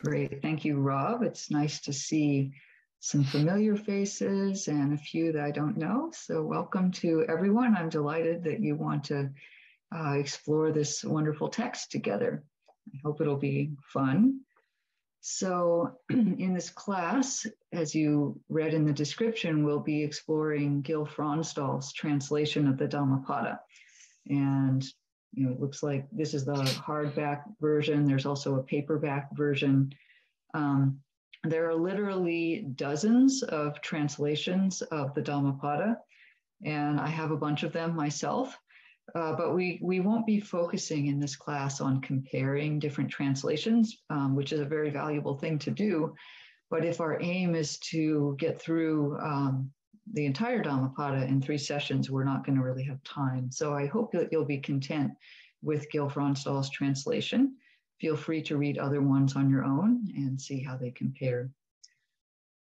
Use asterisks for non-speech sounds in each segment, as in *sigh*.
Great. Thank you, Rob. It's nice to see some familiar faces and a few that I don't know. So, welcome to everyone. I'm delighted that you want to uh, explore this wonderful text together. I hope it'll be fun. So, *clears throat* in this class, as you read in the description, we'll be exploring Gil Fronsdal's translation of the Dhammapada. And you know, it looks like this is the hardback version. There's also a paperback version. Um, there are literally dozens of translations of the Dhammapada, and I have a bunch of them myself. Uh, but we, we won't be focusing in this class on comparing different translations, um, which is a very valuable thing to do. But if our aim is to get through um, the entire Dhammapada in three sessions, we're not going to really have time. So I hope that you'll be content with Gil Fronsdal's translation. Feel free to read other ones on your own and see how they compare.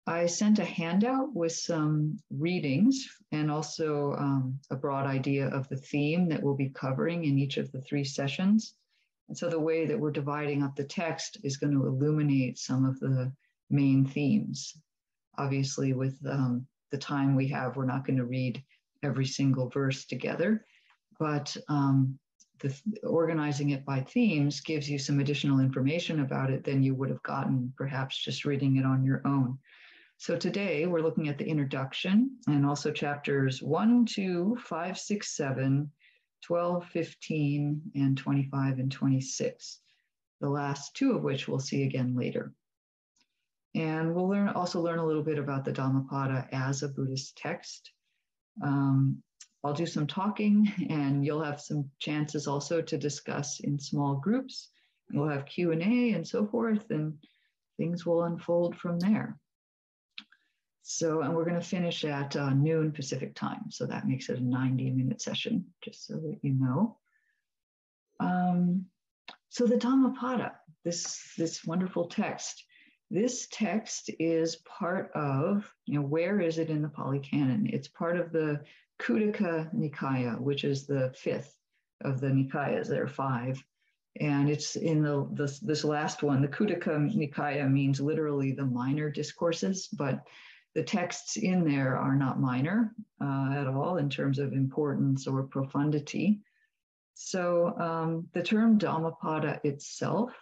I sent a handout with some readings and also um, a broad idea of the theme that we'll be covering in each of the three sessions. And so the way that we're dividing up the text is going to illuminate some of the main themes. Obviously, with um, the time we have, we're not going to read every single verse together, but um, the, organizing it by themes gives you some additional information about it than you would have gotten perhaps just reading it on your own. So today we're looking at the introduction and also chapters 1, 2, 5, 6, 7, 12, 15, and 25 and 26, the last two of which we'll see again later. And we'll learn also learn a little bit about the Dhammapada as a Buddhist text. Um, I'll do some talking *laughs* and you'll have some chances also to discuss in small groups. We'll have Q&A and so forth and things will unfold from there. So, and we're going to finish at uh, noon Pacific time. So that makes it a 90 minute session, just so that you know. Um, so the Dhammapada, this, this wonderful text, this text is part of, you know, where is it in the Pali Canon? It's part of the Khuddaka Nikaya, which is the fifth of the Nikayas. There are five. And it's in the this, this last one. The Khuddaka Nikaya means literally the minor discourses, but the texts in there are not minor uh, at all in terms of importance or profundity. So um, the term Dhammapada itself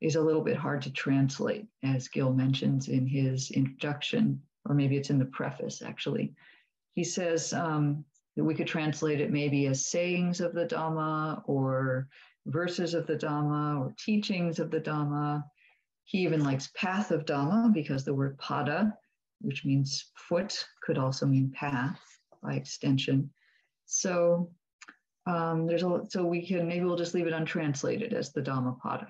is a little bit hard to translate, as Gil mentions in his introduction, or maybe it's in the preface actually. He says um, that we could translate it maybe as sayings of the Dhamma or verses of the Dhamma or teachings of the Dhamma. He even likes path of Dhamma because the word pada, which means foot, could also mean path by extension. So um, there's a so we can maybe we'll just leave it untranslated as the Dhammapada.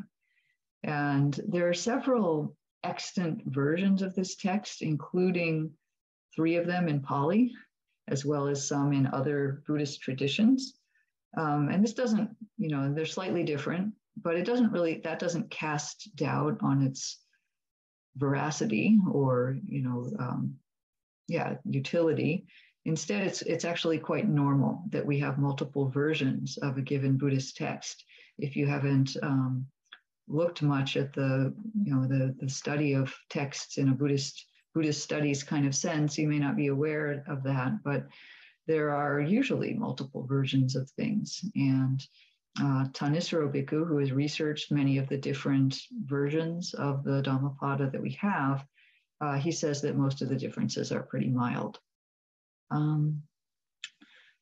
And there are several extant versions of this text, including three of them in Pali, as well as some in other Buddhist traditions. Um, and this doesn't, you know, they're slightly different, but it doesn't really, that doesn't cast doubt on its veracity or, you know, um, yeah, utility. Instead, it's, it's actually quite normal that we have multiple versions of a given Buddhist text. If you haven't um, looked much at the you know the the study of texts in a Buddhist Buddhist studies kind of sense, you may not be aware of that, but there are usually multiple versions of things. And uh, Thanissaro Bhikkhu, who has researched many of the different versions of the Dhammapada that we have, uh, he says that most of the differences are pretty mild. Um,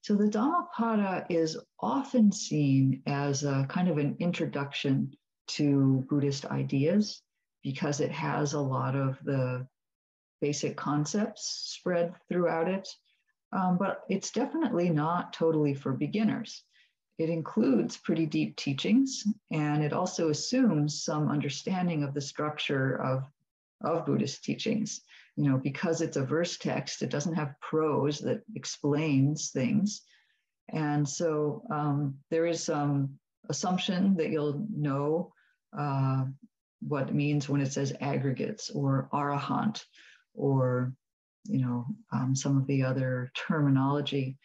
so the Dhammapada is often seen as a kind of an introduction to Buddhist ideas because it has a lot of the basic concepts spread throughout it. Um, but it's definitely not totally for beginners. It includes pretty deep teachings, and it also assumes some understanding of the structure of, of Buddhist teachings. You know, because it's a verse text, it doesn't have prose that explains things. And so um, there is some assumption that you'll know uh, what it means when it says aggregates or arahant or you know um, some of the other terminology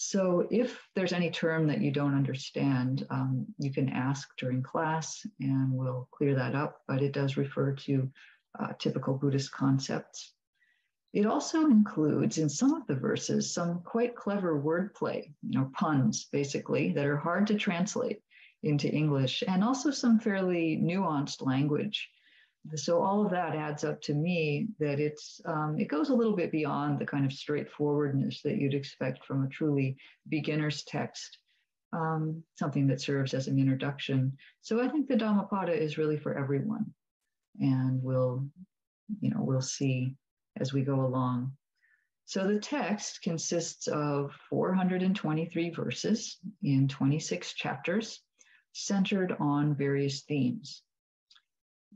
So if there's any term that you don't understand, um, you can ask during class and we'll clear that up, but it does refer to uh, typical Buddhist concepts. It also includes in some of the verses some quite clever wordplay, you know, puns basically, that are hard to translate into English, and also some fairly nuanced language. So all of that adds up to me that it's um, it goes a little bit beyond the kind of straightforwardness that you'd expect from a truly beginner's text um, something that serves as an introduction. So i think the dhammapada is really for everyone and we'll you know we'll see as we go along. So the text consists of 423 verses in 26 chapters centered on various themes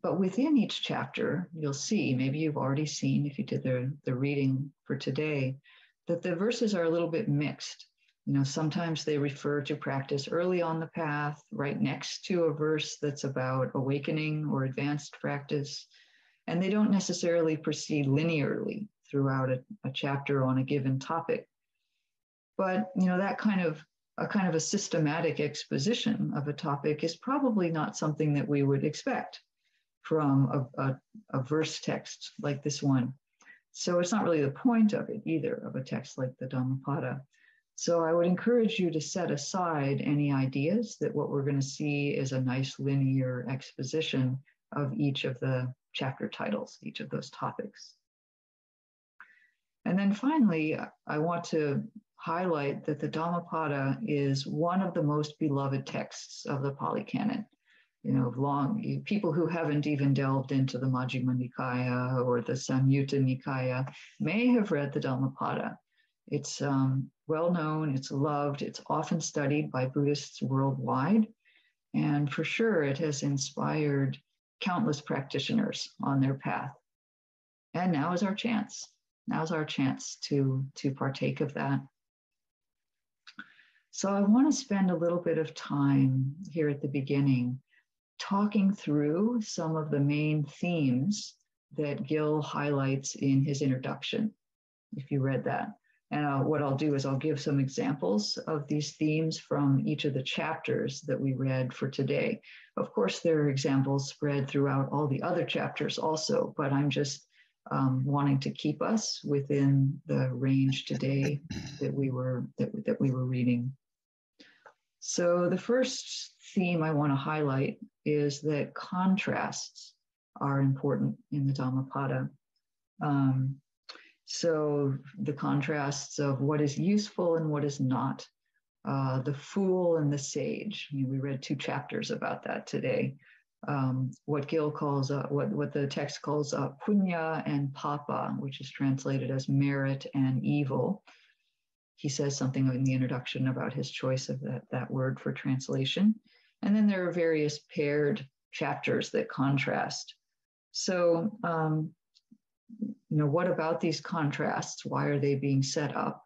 but within each chapter, you'll see, maybe you've already seen if you did the, the reading for today, that the verses are a little bit mixed. You know, sometimes they refer to practice early on the path, right next to a verse that's about awakening or advanced practice. And they don't necessarily proceed linearly throughout a, a chapter on a given topic. But, you know, that kind of a kind of a systematic exposition of a topic is probably not something that we would expect from a, a, a verse text like this one. So it's not really the point of it either, of a text like the Dhammapada. So I would encourage you to set aside any ideas that what we're going to see is a nice linear exposition of each of the chapter titles, each of those topics. And then finally, I want to highlight that the Dhammapada is one of the most beloved texts of the Pali Canon you know, long people who haven't even delved into the Majjhima Nikaya or the Samyutta Nikaya may have read the Dhammapada. It's um, well known, it's loved, it's often studied by Buddhists worldwide, and for sure it has inspired countless practitioners on their path. And now is our chance. Now's our chance to to partake of that. So I want to spend a little bit of time here at the beginning talking through some of the main themes that Gil highlights in his introduction, if you read that. And uh, what I'll do is I'll give some examples of these themes from each of the chapters that we read for today. Of course, there are examples spread throughout all the other chapters also, but I'm just um, wanting to keep us within the range today that we were that, that we were reading. So the first theme I want to highlight is that contrasts are important in the Dhammapada. Um, so the contrasts of what is useful and what is not, uh, the fool and the sage. You know, we read two chapters about that today. Um, what Gil calls, uh, what, what the text calls uh, punya and papa, which is translated as merit and evil. He says something in the introduction about his choice of that, that word for translation. And then there are various paired chapters that contrast. So, um, you know, what about these contrasts? Why are they being set up?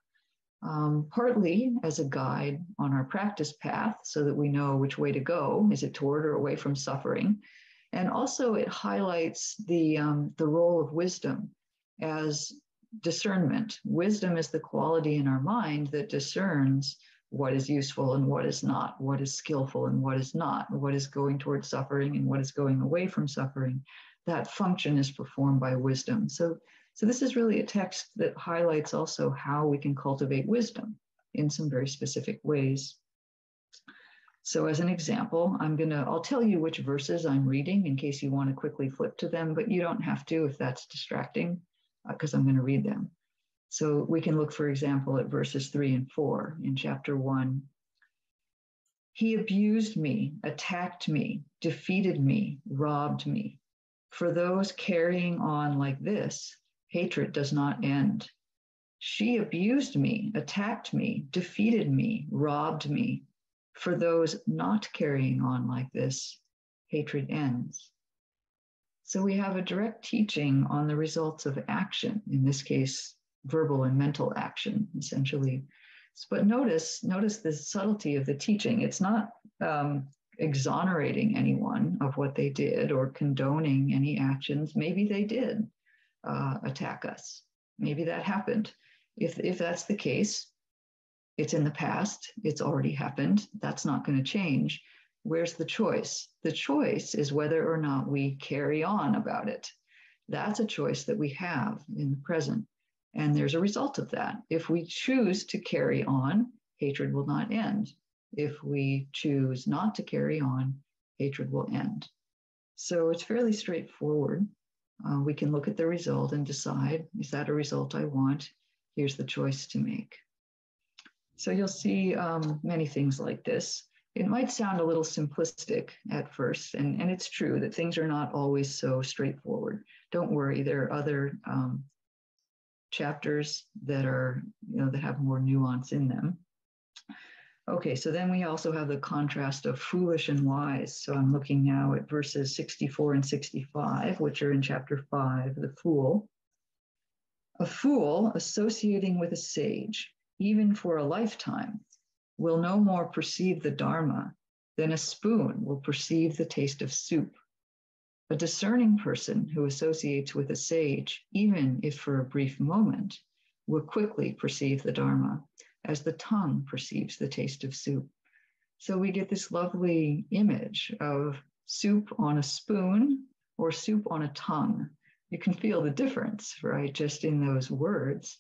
Um, partly as a guide on our practice path so that we know which way to go. Is it toward or away from suffering? And also, it highlights the, um, the role of wisdom as discernment. Wisdom is the quality in our mind that discerns what is useful and what is not, what is skillful and what is not, what is going towards suffering and what is going away from suffering. That function is performed by wisdom. So, so this is really a text that highlights also how we can cultivate wisdom in some very specific ways. So as an example, I'm gonna, I'll tell you which verses I'm reading in case you wanna quickly flip to them, but you don't have to if that's distracting, because uh, I'm gonna read them. So we can look, for example, at verses three and four in chapter one. He abused me, attacked me, defeated me, robbed me. For those carrying on like this, hatred does not end. She abused me, attacked me, defeated me, robbed me. For those not carrying on like this, hatred ends. So we have a direct teaching on the results of action, in this case, verbal and mental action, essentially. But notice, notice the subtlety of the teaching. It's not um, exonerating anyone of what they did or condoning any actions. Maybe they did uh, attack us. Maybe that happened. If, if that's the case, It's in the past, it's already happened. That's not going to change. Where's the choice? The choice is whether or not we carry on about it. That's a choice that we have in the present. And there's a result of that. If we choose to carry on, hatred will not end. If we choose not to carry on, hatred will end. So it's fairly straightforward. Uh, we can look at the result and decide is that a result I want? Here's the choice to make. So you'll see um, many things like this. It might sound a little simplistic at first, and, and it's true that things are not always so straightforward. Don't worry, there are other um, chapters that are, you know, that have more nuance in them. Okay, so then we also have the contrast of foolish and wise. So I'm looking now at verses 64 and 65, which are in chapter 5, the fool. A fool associating with a sage, even for a lifetime, will no more perceive the Dharma than a spoon will perceive the taste of soup. A discerning person who associates with a sage, even if for a brief moment, will quickly perceive the Dharma as the tongue perceives the taste of soup. So we get this lovely image of soup on a spoon or soup on a tongue. You can feel the difference, right? Just in those words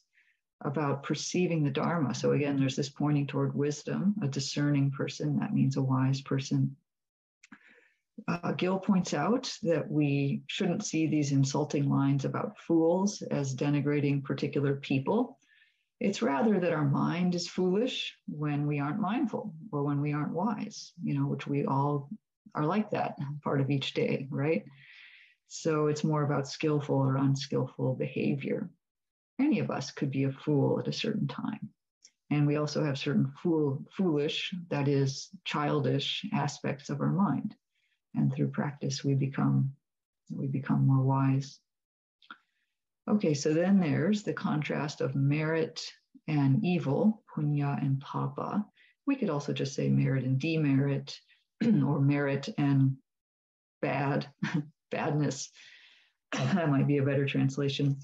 about perceiving the Dharma. So again, there's this pointing toward wisdom, a discerning person. That means a wise person. Uh, Gil points out that we shouldn't see these insulting lines about fools as denigrating particular people. It's rather that our mind is foolish when we aren't mindful or when we aren't wise, you know, which we all are like that part of each day, right? So it's more about skillful or unskillful behavior. Any of us could be a fool at a certain time. And we also have certain fool, foolish, that is, childish aspects of our mind. And through practice, we become we become more wise. Okay, so then there's the contrast of merit and evil, punya and papa. We could also just say merit and demerit, *clears throat* or merit and bad, *laughs* badness. *laughs* that might be a better translation.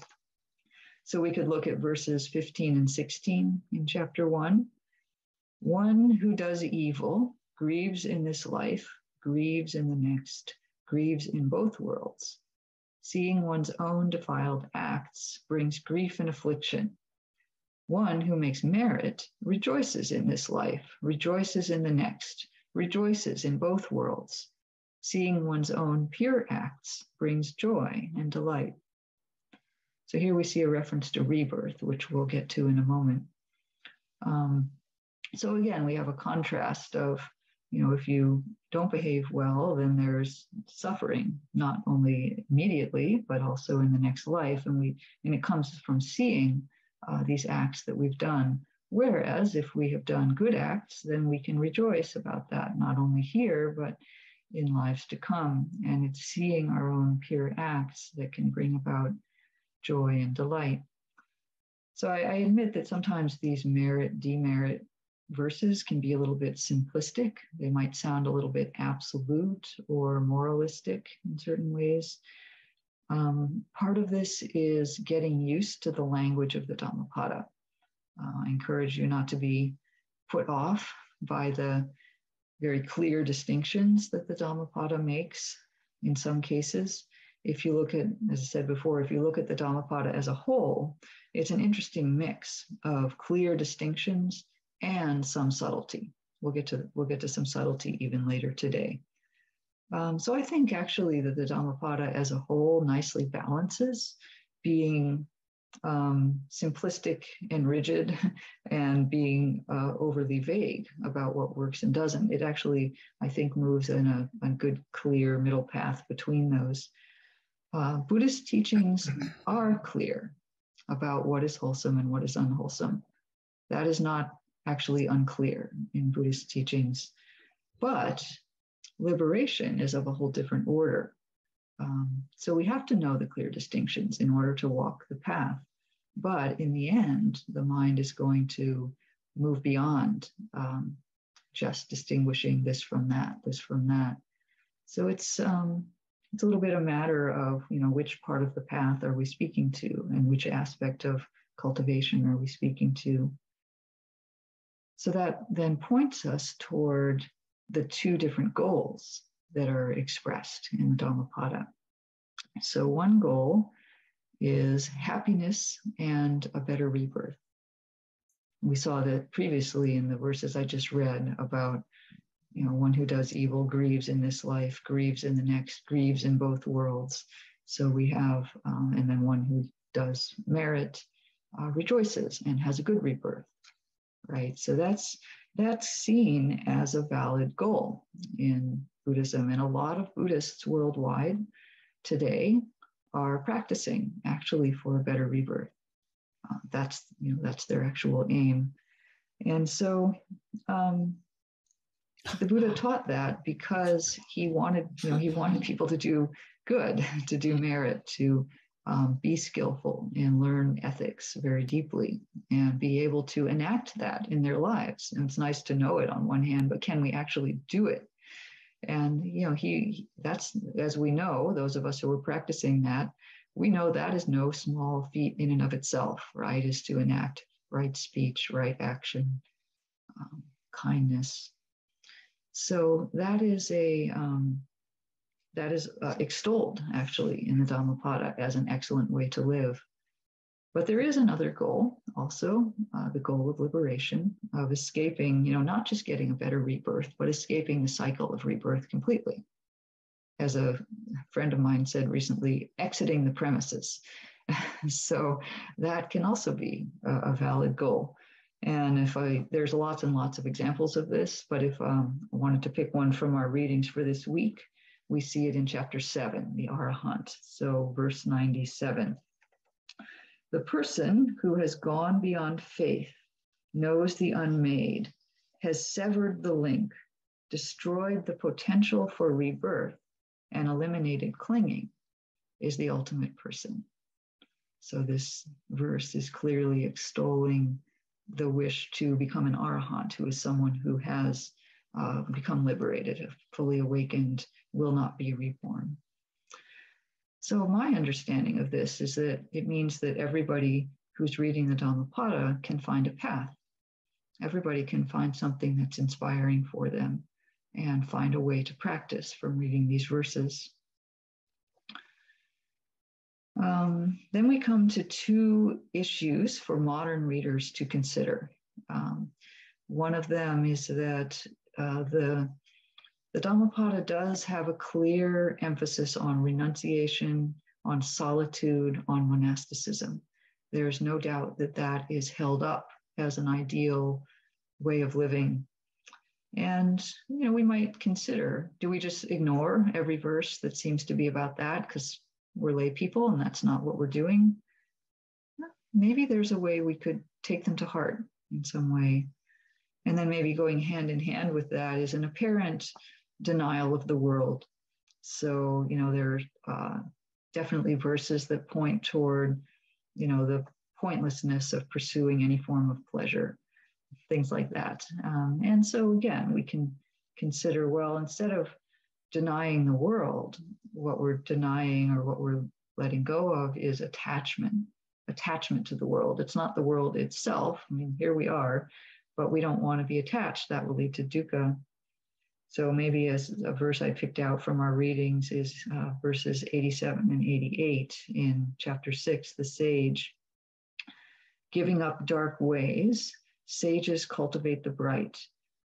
So we could look at verses 15 and 16 in chapter 1. One who does evil grieves in this life, grieves in the next, grieves in both worlds seeing one's own defiled acts brings grief and affliction. One who makes merit rejoices in this life, rejoices in the next, rejoices in both worlds. Seeing one's own pure acts brings joy and delight. So here we see a reference to rebirth, which we'll get to in a moment. Um, so again, we have a contrast of you know, if you don't behave well, then there's suffering, not only immediately, but also in the next life. And we, and it comes from seeing uh, these acts that we've done. Whereas if we have done good acts, then we can rejoice about that, not only here, but in lives to come. And it's seeing our own pure acts that can bring about joy and delight. So I, I admit that sometimes these merit, demerit verses can be a little bit simplistic. They might sound a little bit absolute or moralistic in certain ways. Um, part of this is getting used to the language of the Dhammapada. Uh, I encourage you not to be put off by the very clear distinctions that the Dhammapada makes in some cases. If you look at, as I said before, if you look at the Dhammapada as a whole, it's an interesting mix of clear distinctions and some subtlety. We'll get to we'll get to some subtlety even later today. Um, so I think actually that the Dhammapada as a whole nicely balances being um, simplistic and rigid *laughs* and being uh, overly vague about what works and doesn't. It actually, I think, moves in a, a good, clear middle path between those. Uh, Buddhist teachings are clear about what is wholesome and what is unwholesome. That is not actually unclear in Buddhist teachings. But liberation is of a whole different order. Um, so we have to know the clear distinctions in order to walk the path. But in the end, the mind is going to move beyond um, just distinguishing this from that, this from that. So it's um, it's a little bit a matter of you know which part of the path are we speaking to, and which aspect of cultivation are we speaking to. So that then points us toward the two different goals that are expressed in the Dhammapada. So, one goal is happiness and a better rebirth. We saw that previously in the verses I just read about, you know, one who does evil grieves in this life, grieves in the next, grieves in both worlds. So we have, um, and then one who does merit uh, rejoices and has a good rebirth, right? So that's that's seen as a valid goal in Buddhism, and a lot of Buddhists worldwide today are practicing actually for a better rebirth. Uh, that's you know that's their actual aim, and so um, the Buddha taught that because he wanted you know he wanted people to do good, *laughs* to do merit, to um, be skillful and learn ethics very deeply and be able to enact that in their lives. And it's nice to know it on one hand, but can we actually do it? And you know, he that's as we know, those of us who are practicing that, we know that is no small feat in and of itself, right? Is to enact right speech, right action, um, kindness. So that is a um, that is uh, extolled actually in the Dhammapada as an excellent way to live. But there is another goal, also uh, the goal of liberation, of escaping, you know, not just getting a better rebirth, but escaping the cycle of rebirth completely. As a friend of mine said recently, exiting the premises. *laughs* so that can also be a, a, valid goal. And if I, there's lots and lots of examples of this, but if um, I wanted to pick one from our readings for this week, we see it in chapter 7, the Arahant. So, verse 97. The person who has gone beyond faith knows the unmade, has severed the link, destroyed the potential for rebirth, and eliminated clinging, is the ultimate person. So, this verse is clearly extolling the wish to become an arahant, who is someone who has uh, become liberated, fully awakened, will not be reborn. So, my understanding of this is that it means that everybody who's reading the Dhammapada can find a path. Everybody can find something that's inspiring for them and find a way to practice from reading these verses. Um, then we come to two issues for modern readers to consider. Um, one of them is that uh, the the Dhammapada does have a clear emphasis on renunciation, on solitude, on monasticism. There's no doubt that that is held up as an ideal way of living. And, you know, we might consider do we just ignore every verse that seems to be about that because we're lay people and that's not what we're doing? Maybe there's a way we could take them to heart in some way. And then maybe going hand in hand with that is an apparent denial of the world. So, you know, there are uh, definitely verses that point toward, you know, the pointlessness of pursuing any form of pleasure, things like that. Um, and so, again, we can consider well, instead of denying the world, what we're denying or what we're letting go of is attachment, attachment to the world. It's not the world itself. I mean, here we are, but we don't want to be attached. That will lead to dukkha. So maybe as a verse I picked out from our readings is uh, verses 87 and 88 in chapter 6, the sage. Giving up dark ways, sages cultivate the bright.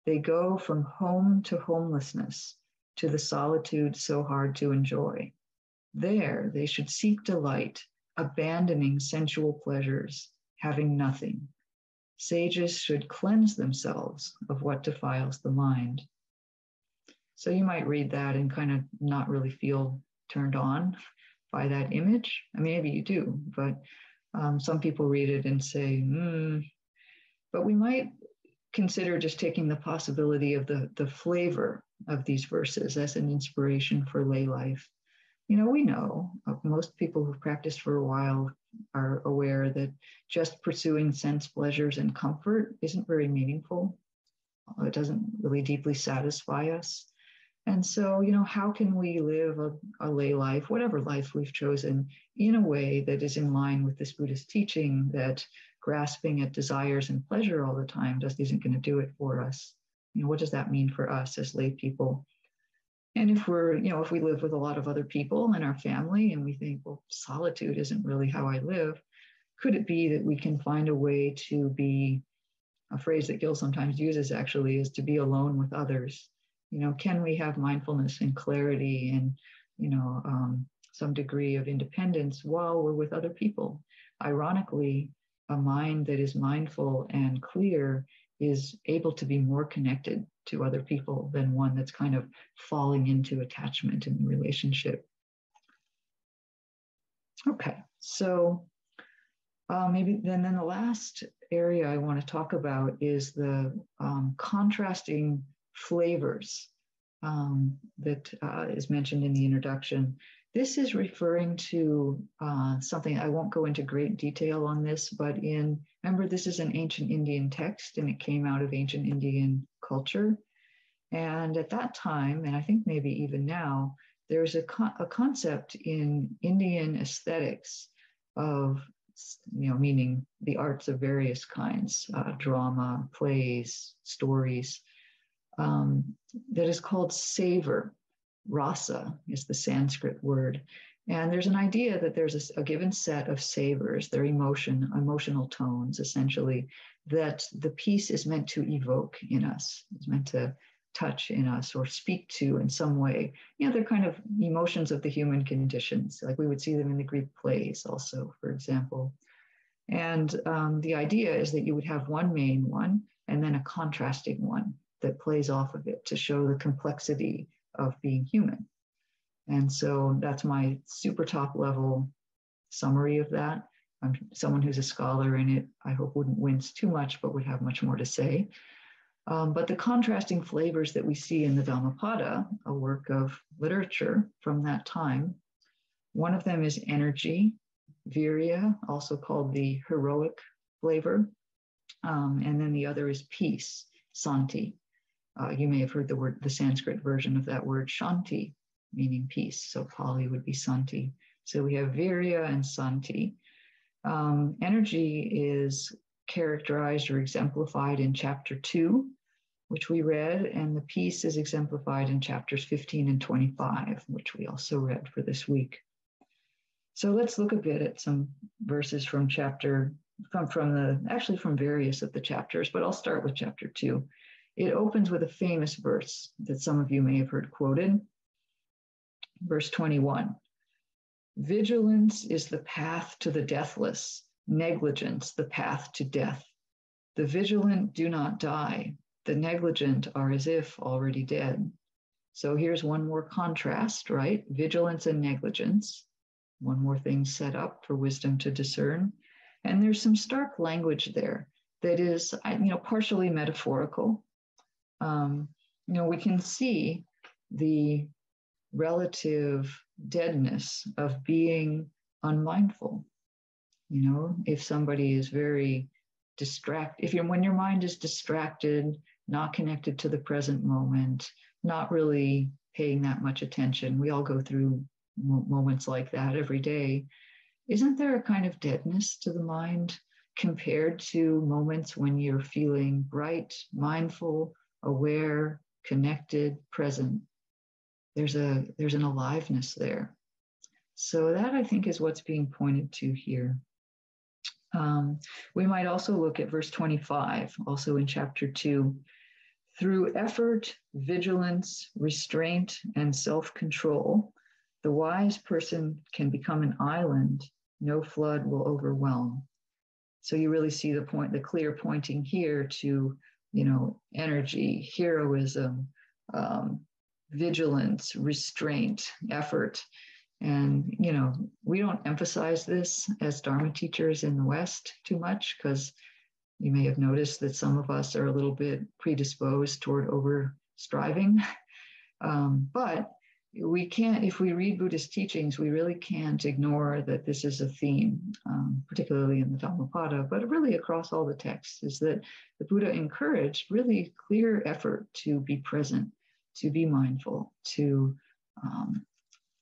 They go from home to homelessness, to the solitude so hard to enjoy. There they should seek delight, abandoning sensual pleasures, having nothing. Sages should cleanse themselves of what defiles the mind. So you might read that and kind of not really feel turned on *laughs* by that image. I mean, maybe you do, but um, some people read it and say, hmm. But we might consider just taking the possibility of the, the flavor of these verses as an inspiration for lay life. You know, we know uh, most people who've practiced for a while are aware that just pursuing sense pleasures and comfort isn't very meaningful. It doesn't really deeply satisfy us. And so, you know, how can we live a, a, lay life, whatever life we've chosen, in a way that is in line with this Buddhist teaching that grasping at desires and pleasure all the time just isn't going to do it for us. You know, what does that mean for us as lay people? And if we're, you know, if we live with a lot of other people in our family and we think, well, solitude isn't really how I live, could it be that we can find a way to be a phrase that Gil sometimes uses actually is to be alone with others. You know, can we have mindfulness and clarity and, you know, um, some degree of independence while we're with other people? Ironically, a mind that is mindful and clear is able to be more connected to other people than one that's kind of falling into attachment in the relationship. Okay, so uh, maybe then, then the last area I want to talk about is the um, contrasting flavors um, that uh, is mentioned in the introduction. This is referring to uh, something, I won't go into great detail on this, but in, remember, this is an ancient Indian text and it came out of ancient Indian culture. And at that time, and I think maybe even now, there's a, a concept in Indian aesthetics of, you know, meaning the arts of various kinds, uh, drama, plays, stories, um, that is called savor rasa is the Sanskrit word. And there's an idea that there's a, a, given set of savors, their emotion, emotional tones, essentially, that the piece is meant to evoke in us, is meant to touch in us or speak to in some way. You know, they're kind of emotions of the human conditions, like we would see them in the Greek plays, also, for example. And um, the idea is that you would have one main one and then a contrasting one that plays off of it to show the complexity of being human. And so that's my super top level summary of that. I'm someone who's a scholar in it, I hope wouldn't wince too much, but would have much more to say. Um, but the contrasting flavors that we see in the Dhammapada, a work of literature from that time, one of them is energy, virya, also called the heroic flavor. Um, and then the other is peace, santi. Uh, you may have heard the word, the Sanskrit version of that word, shanti, meaning peace. So Pali would be santi. So we have virya and santi. Um, energy is characterized or exemplified in chapter two, which we read, and the peace is exemplified in chapters 15 and 25, which we also read for this week. So let's look a bit at some verses from chapter, from, from the, actually from various of the chapters, but I'll start with chapter two. It opens with a famous verse that some of you may have heard quoted. Verse 21 Vigilance is the path to the deathless, negligence the path to death. The vigilant do not die, the negligent are as if already dead. So here's one more contrast, right? Vigilance and negligence. One more thing set up for wisdom to discern. And there's some stark language there that is, you know, partially metaphorical, um, you know, we can see the relative deadness of being unmindful. You know, if somebody is very distracted, if you're when your mind is distracted, not connected to the present moment, not really paying that much attention, we all go through moments like that every day. Isn't there a kind of deadness to the mind compared to moments when you're feeling bright, mindful, aware, connected, present. There's a there's an aliveness there. So that I think is what's being pointed to here. Um, we might also look at verse 25, also in chapter 2. Through effort, vigilance, restraint, and self control, the wise person can become an island no flood will overwhelm. So you really see the point, the clear pointing here to you know, energy, heroism, um, vigilance, restraint, effort. And, you know, we don't emphasize this as Dharma teachers in the West too much because you may have noticed that some of us are a little bit predisposed toward over striving. *laughs* Um, but we can't, if we read Buddhist teachings, we really can't ignore that this is a theme, um, particularly in the Dhammapada, but really across all the texts, is that the Buddha encouraged really clear effort to be present, to be mindful, to um,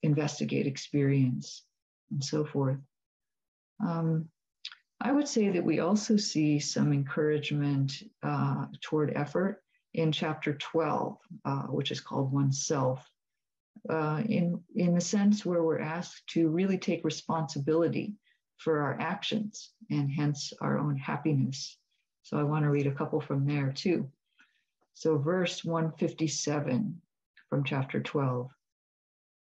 investigate experience, and so forth. Um, I would say that we also see some encouragement uh, toward effort in chapter 12, uh, which is called oneself, uh, in, in the sense where we're asked to really take responsibility for our actions and hence our own happiness. So I want to read a couple from there too. So, verse 157 from chapter 12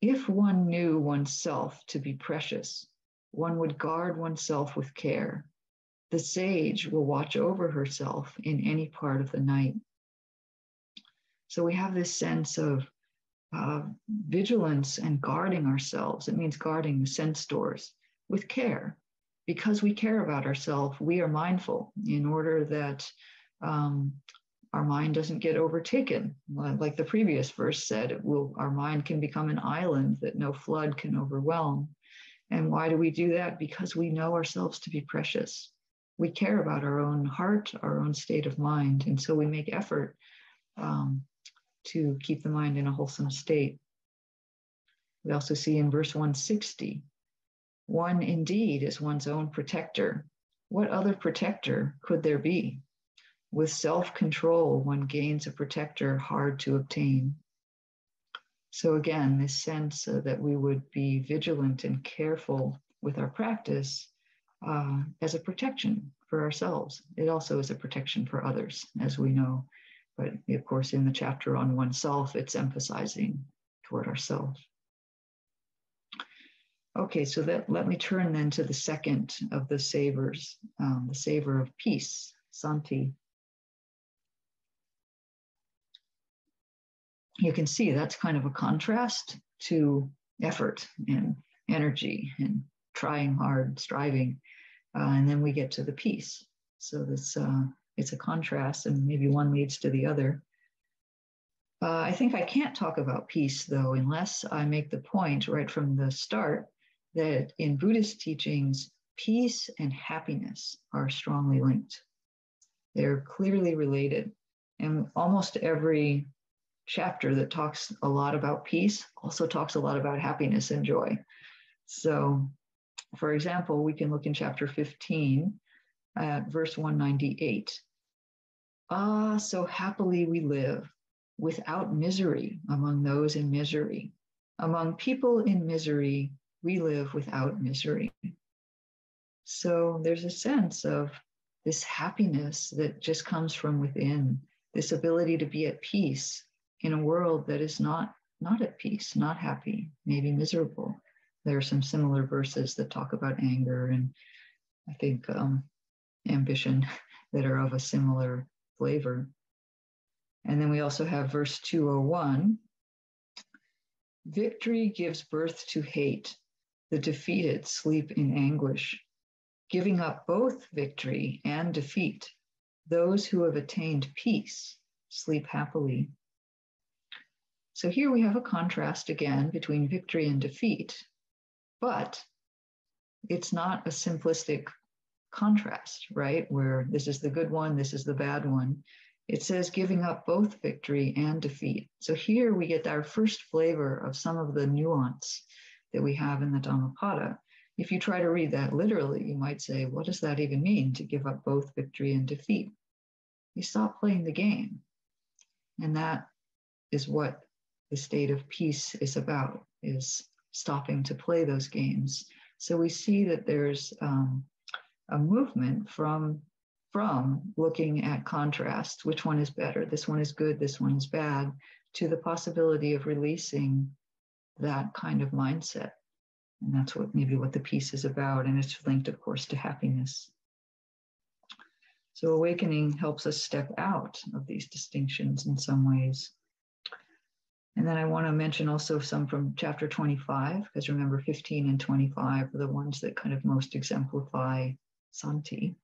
If one knew oneself to be precious, one would guard oneself with care. The sage will watch over herself in any part of the night. So we have this sense of uh, vigilance and guarding ourselves. It means guarding the sense doors with care. Because we care about ourselves, we are mindful in order that um, our mind doesn't get overtaken. Like the previous verse said, will, our mind can become an island that no flood can overwhelm. And why do we do that? Because we know ourselves to be precious. We care about our own heart, our own state of mind. And so we make effort um, to keep the mind in a wholesome state. We also see in verse 160 one indeed is one's own protector. What other protector could there be? With self control, one gains a protector hard to obtain. So, again, this sense uh, that we would be vigilant and careful with our practice uh, as a protection for ourselves. It also is a protection for others, as we know. But of course, in the chapter on oneself, it's emphasizing toward ourselves. Okay, so that, let me turn then to the second of the savors, um, the savor of peace, Santi. you can see that's kind of a contrast to effort and energy and trying hard, striving. Uh, and then we get to the peace. So this uh, it's a contrast, and maybe one leads to the other. Uh, I think I can't talk about peace though, unless I make the point right from the start that in Buddhist teachings, peace and happiness are strongly linked. They're clearly related. And almost every chapter that talks a lot about peace also talks a lot about happiness and joy. So, for example, we can look in chapter 15 at verse 198. Ah, so happily we live without misery among those in misery. Among people in misery, we live without misery. So there's a sense of this happiness that just comes from within, this ability to be at peace in a world that is not not at peace, not happy, maybe miserable. There are some similar verses that talk about anger and I think um, ambition *laughs* that are of a similar flavor. And then we also have verse 201 Victory gives birth to hate. The defeated sleep in anguish. Giving up both victory and defeat, those who have attained peace sleep happily. So here we have a contrast again between victory and defeat, but it's not a simplistic contrast, right? Where this is the good one, this is the bad one. It says giving up both victory and defeat. So here we get our first flavor of some of the nuance that we have in the Dhammapada. If you try to read that literally, you might say, what does that even mean to give up both victory and defeat? You stop playing the game. And that is what the state of peace is about, is stopping to play those games. So we see that there's um, a movement from from looking at contrast, which one is better, this one is good, this one is bad, to the possibility of releasing that kind of mindset. And that's what maybe what the peace is about. And it's linked, of course, to happiness. So awakening helps us step out of these distinctions in some ways. And then I want to mention also some from chapter 25, because remember 15 and 25 are the ones that kind of most exemplify Santi.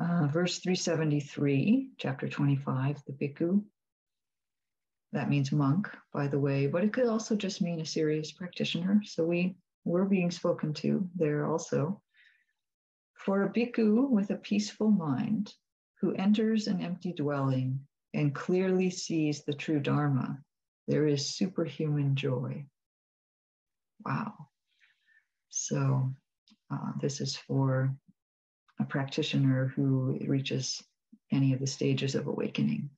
Uh, verse 373, chapter 25, the bhikkhu. That means monk, by the way, but it could also just mean a serious practitioner. So we were being spoken to there also. For a bhikkhu with a peaceful mind who enters an empty dwelling and clearly sees the true Dharma there is superhuman joy. Wow. So, uh, this is for a practitioner who reaches any of the stages of awakening.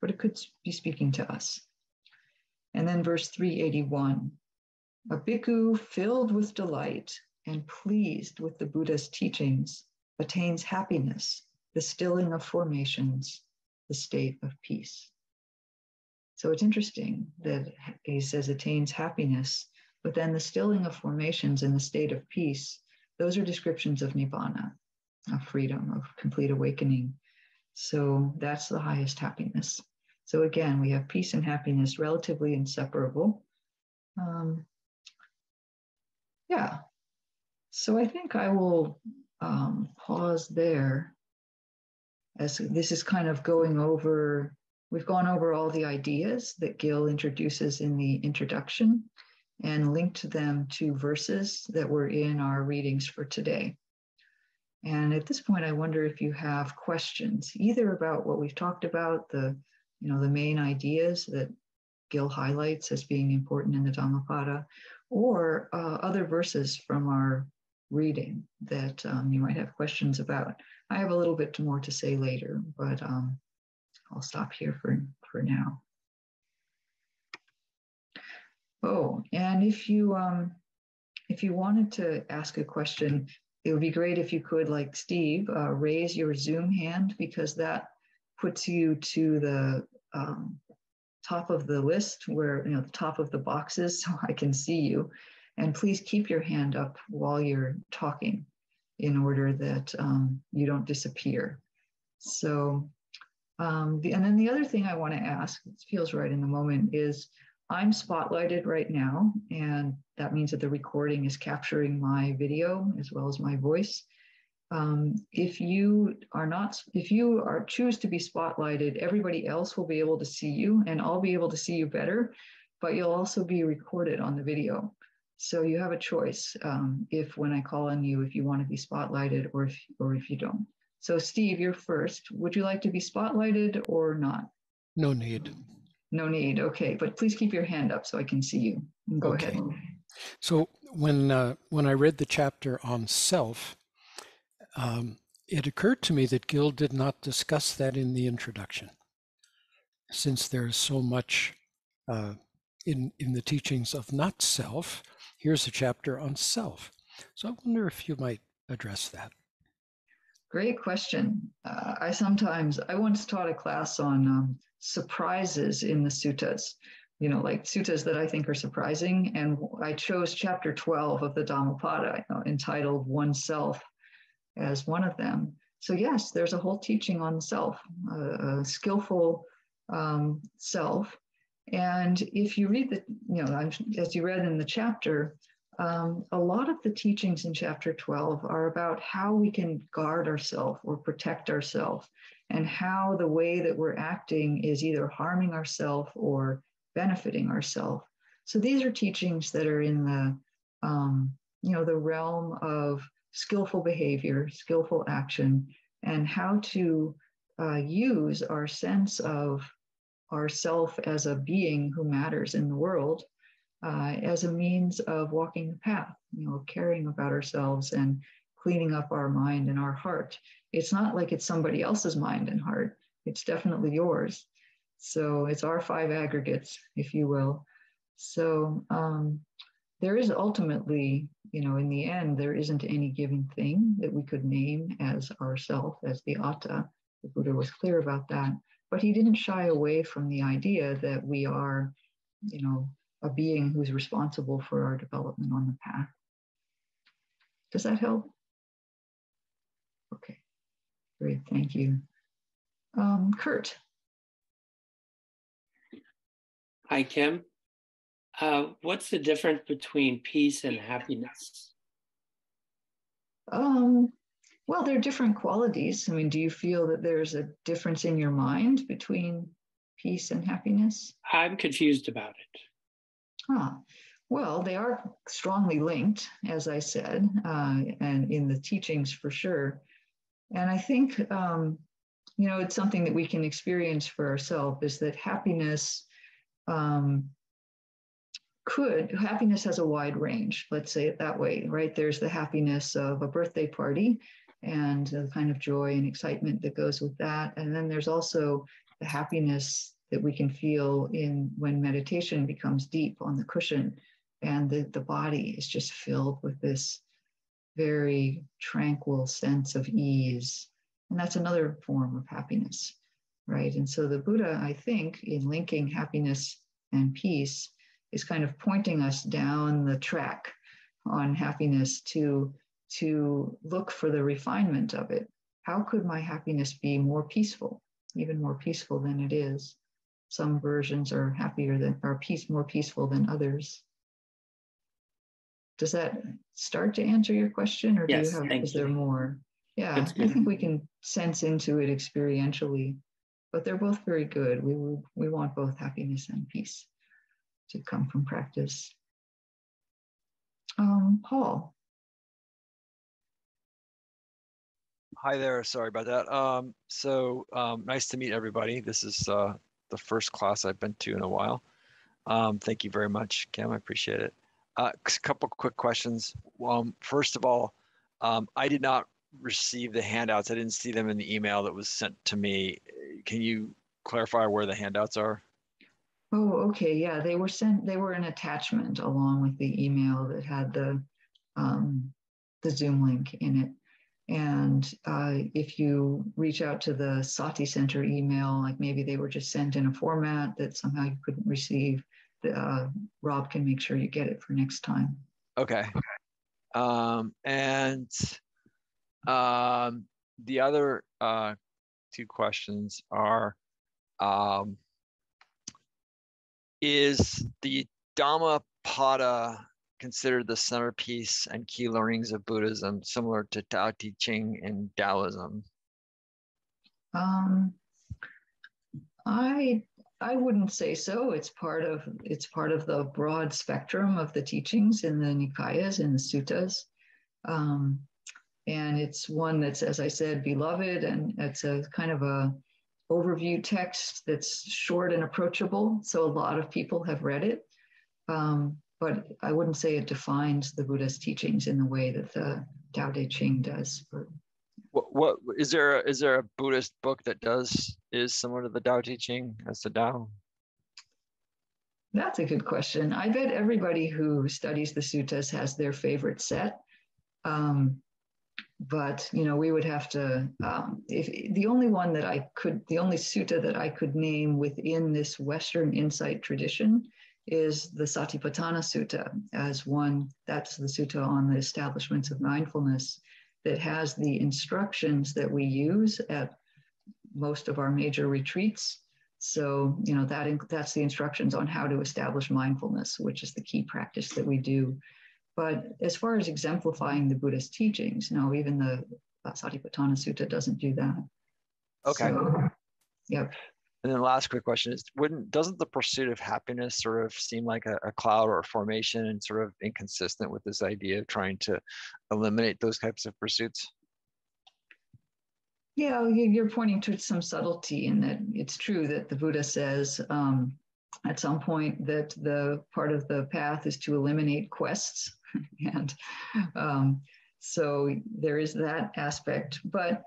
But it could be speaking to us. And then verse 381 a bhikkhu filled with delight and pleased with the Buddha's teachings attains happiness, the stilling of formations, the state of peace. So it's interesting that he says attains happiness, but then the stilling of formations and the state of peace, those are descriptions of nibbana, of freedom, of complete awakening. So that's the highest happiness. So again, we have peace and happiness relatively inseparable. Um, yeah. So I think I will um, pause there as this is kind of going over, we've gone over all the ideas that Gil introduces in the introduction and linked to them to verses that were in our readings for today. And at this point, I wonder if you have questions, either about what we've talked about, the you know the main ideas that Gil highlights as being important in the Dhammapada, or uh, other verses from our reading that um, you might have questions about. I have a little bit more to say later, but um, I'll stop here for, for now. Oh, and if you um, if you wanted to ask a question, it would be great if you could, like Steve, uh, raise your Zoom hand because that puts you to the um, top of the list where, you know, the top of the boxes *laughs* so I can see you. And please keep your hand up while you're talking in order that um, you don't disappear. So, um, the, and then the other thing I want to ask, it feels right in the moment, is I'm spotlighted right now, and that means that the recording is capturing my video as well as my voice. Um, if you are not, if you are choose to be spotlighted, everybody else will be able to see you, and I'll be able to see you better. But you'll also be recorded on the video, so you have a choice. Um, if when I call on you, if you want to be spotlighted, or if or if you don't. So Steve, you're first. Would you like to be spotlighted or not? No need. No need. Okay, but please keep your hand up so I can see you. Go okay. ahead. So when uh, when I read the chapter on self um, it occurred to me that Gil did not discuss that in the introduction, since there's so much uh, in, in the teachings of not self. Here's a chapter on self. So I wonder if you might address that. Great question. Uh, I sometimes, I once taught a class on um, surprises in the suttas, you know, like suttas that I think are surprising. And I chose chapter 12 of the Dhammapada entitled Oneself as one of them. So, yes, there's a whole teaching on the self, a, a skillful um, self. And if you read the, you know, as you read in the chapter, um, a lot of the teachings in chapter 12 are about how we can guard ourselves or protect ourselves and how the way that we're acting is either harming ourselves or benefiting ourselves. So these are teachings that are in the, um, you know, the realm of skillful behavior, skillful action, and how to uh, use our sense of ourself as a being who matters in the world uh, as a means of walking the path, you know, caring about ourselves and cleaning up our mind and our heart. It's not like it's somebody else's mind and heart, it's definitely yours. So it's our five aggregates, if you will. So um, there is ultimately, you know, in the end, there isn't any given thing that we could name as ourself, as the atta. The Buddha was clear about that. But he didn't shy away from the idea that we are, you know, a being who's responsible for our development on the path. Does that help? Okay, great, thank you. Um, Kurt. Hi, Kim. Uh, what's the difference between peace and happiness? Um, well, they're different qualities. I mean, do you feel that there's a difference in your mind between peace and happiness? I'm confused about it. Ah, well, they are strongly linked, as I said, uh, and in the teachings for sure. And I think, um, you know, it's something that we can experience for ourselves is that happiness um, could happiness has a wide range let's say it that way right there's the happiness of a birthday party and the kind of joy and excitement that goes with that. And then there's also the happiness that we can feel in when meditation becomes deep on the cushion and the, the body is just filled with this very tranquil sense of ease. And that's another form of happiness, right? And so the Buddha, I think, in linking happiness and peace, is kind of pointing us down the track on happiness to, to look for the refinement of it. How could my happiness be more peaceful, even more peaceful than it is? Some versions are happier than, are peace more peaceful than others. Does that start to answer your question, or yes, do you have? Is there more? Yeah, I think we can sense into it experientially, but they're both very good. We we want both happiness and peace to come from practice. Um, Paul. Hi there. Sorry about that. Um, so um, nice to meet everybody. This is uh, the first class I've been to in a while. Um, thank you very much, Kim. I appreciate it. Uh, a couple quick questions. Um, first of all, um, I did not receive the handouts. I didn't see them in the email that was sent to me. Can you clarify where the handouts are? Oh, okay. Yeah, they were sent. They were an attachment along with the email that had the um, the Zoom link in it. And uh, if you reach out to the Sati Center email, like maybe they were just sent in a format that somehow you couldn't receive, uh, Rob can make sure you get it for next time. Okay. Um, and um, the other uh, two questions are um, Is the Dhammapada considered the centerpiece and key learnings of Buddhism, similar to Tao Te Ching and Taoism? Um, I I wouldn't say so. It's part of it's part of the broad spectrum of the teachings in the Nikayas and the suttas, um, and it's one that's, as I said, beloved, and it's a kind of a overview text that's short and approachable. So a lot of people have read it. Um, but I wouldn't say it defines the Buddha's teachings in the way that the Tao Te Ching does. What, what is there? A, is there a Buddhist book that does is similar to the Tao Te Ching as the Tao? That's a good question. I bet everybody who studies the suttas has their favorite set. Um, but you know, we would have to. Um, if the only one that I could, the only sutta that I could name within this Western insight tradition is the Satipatthana Sutta as one, that's the sutta on the establishments of mindfulness that has the instructions that we use at most of our major retreats. So, you know, that that's the instructions on how to establish mindfulness, which is the key practice that we do. But as far as exemplifying the Buddhist teachings, no, even the Satipatthana Sutta doesn't do that. Okay. So, yep. And then the last quick question is, wouldn't doesn't the pursuit of happiness sort of seem like a, a, cloud or a formation and sort of inconsistent with this idea of trying to eliminate those types of pursuits? Yeah, you're pointing to some subtlety in that it's true that the Buddha says um, at some point that the part of the path is to eliminate quests. *laughs* and um, so there is that aspect. But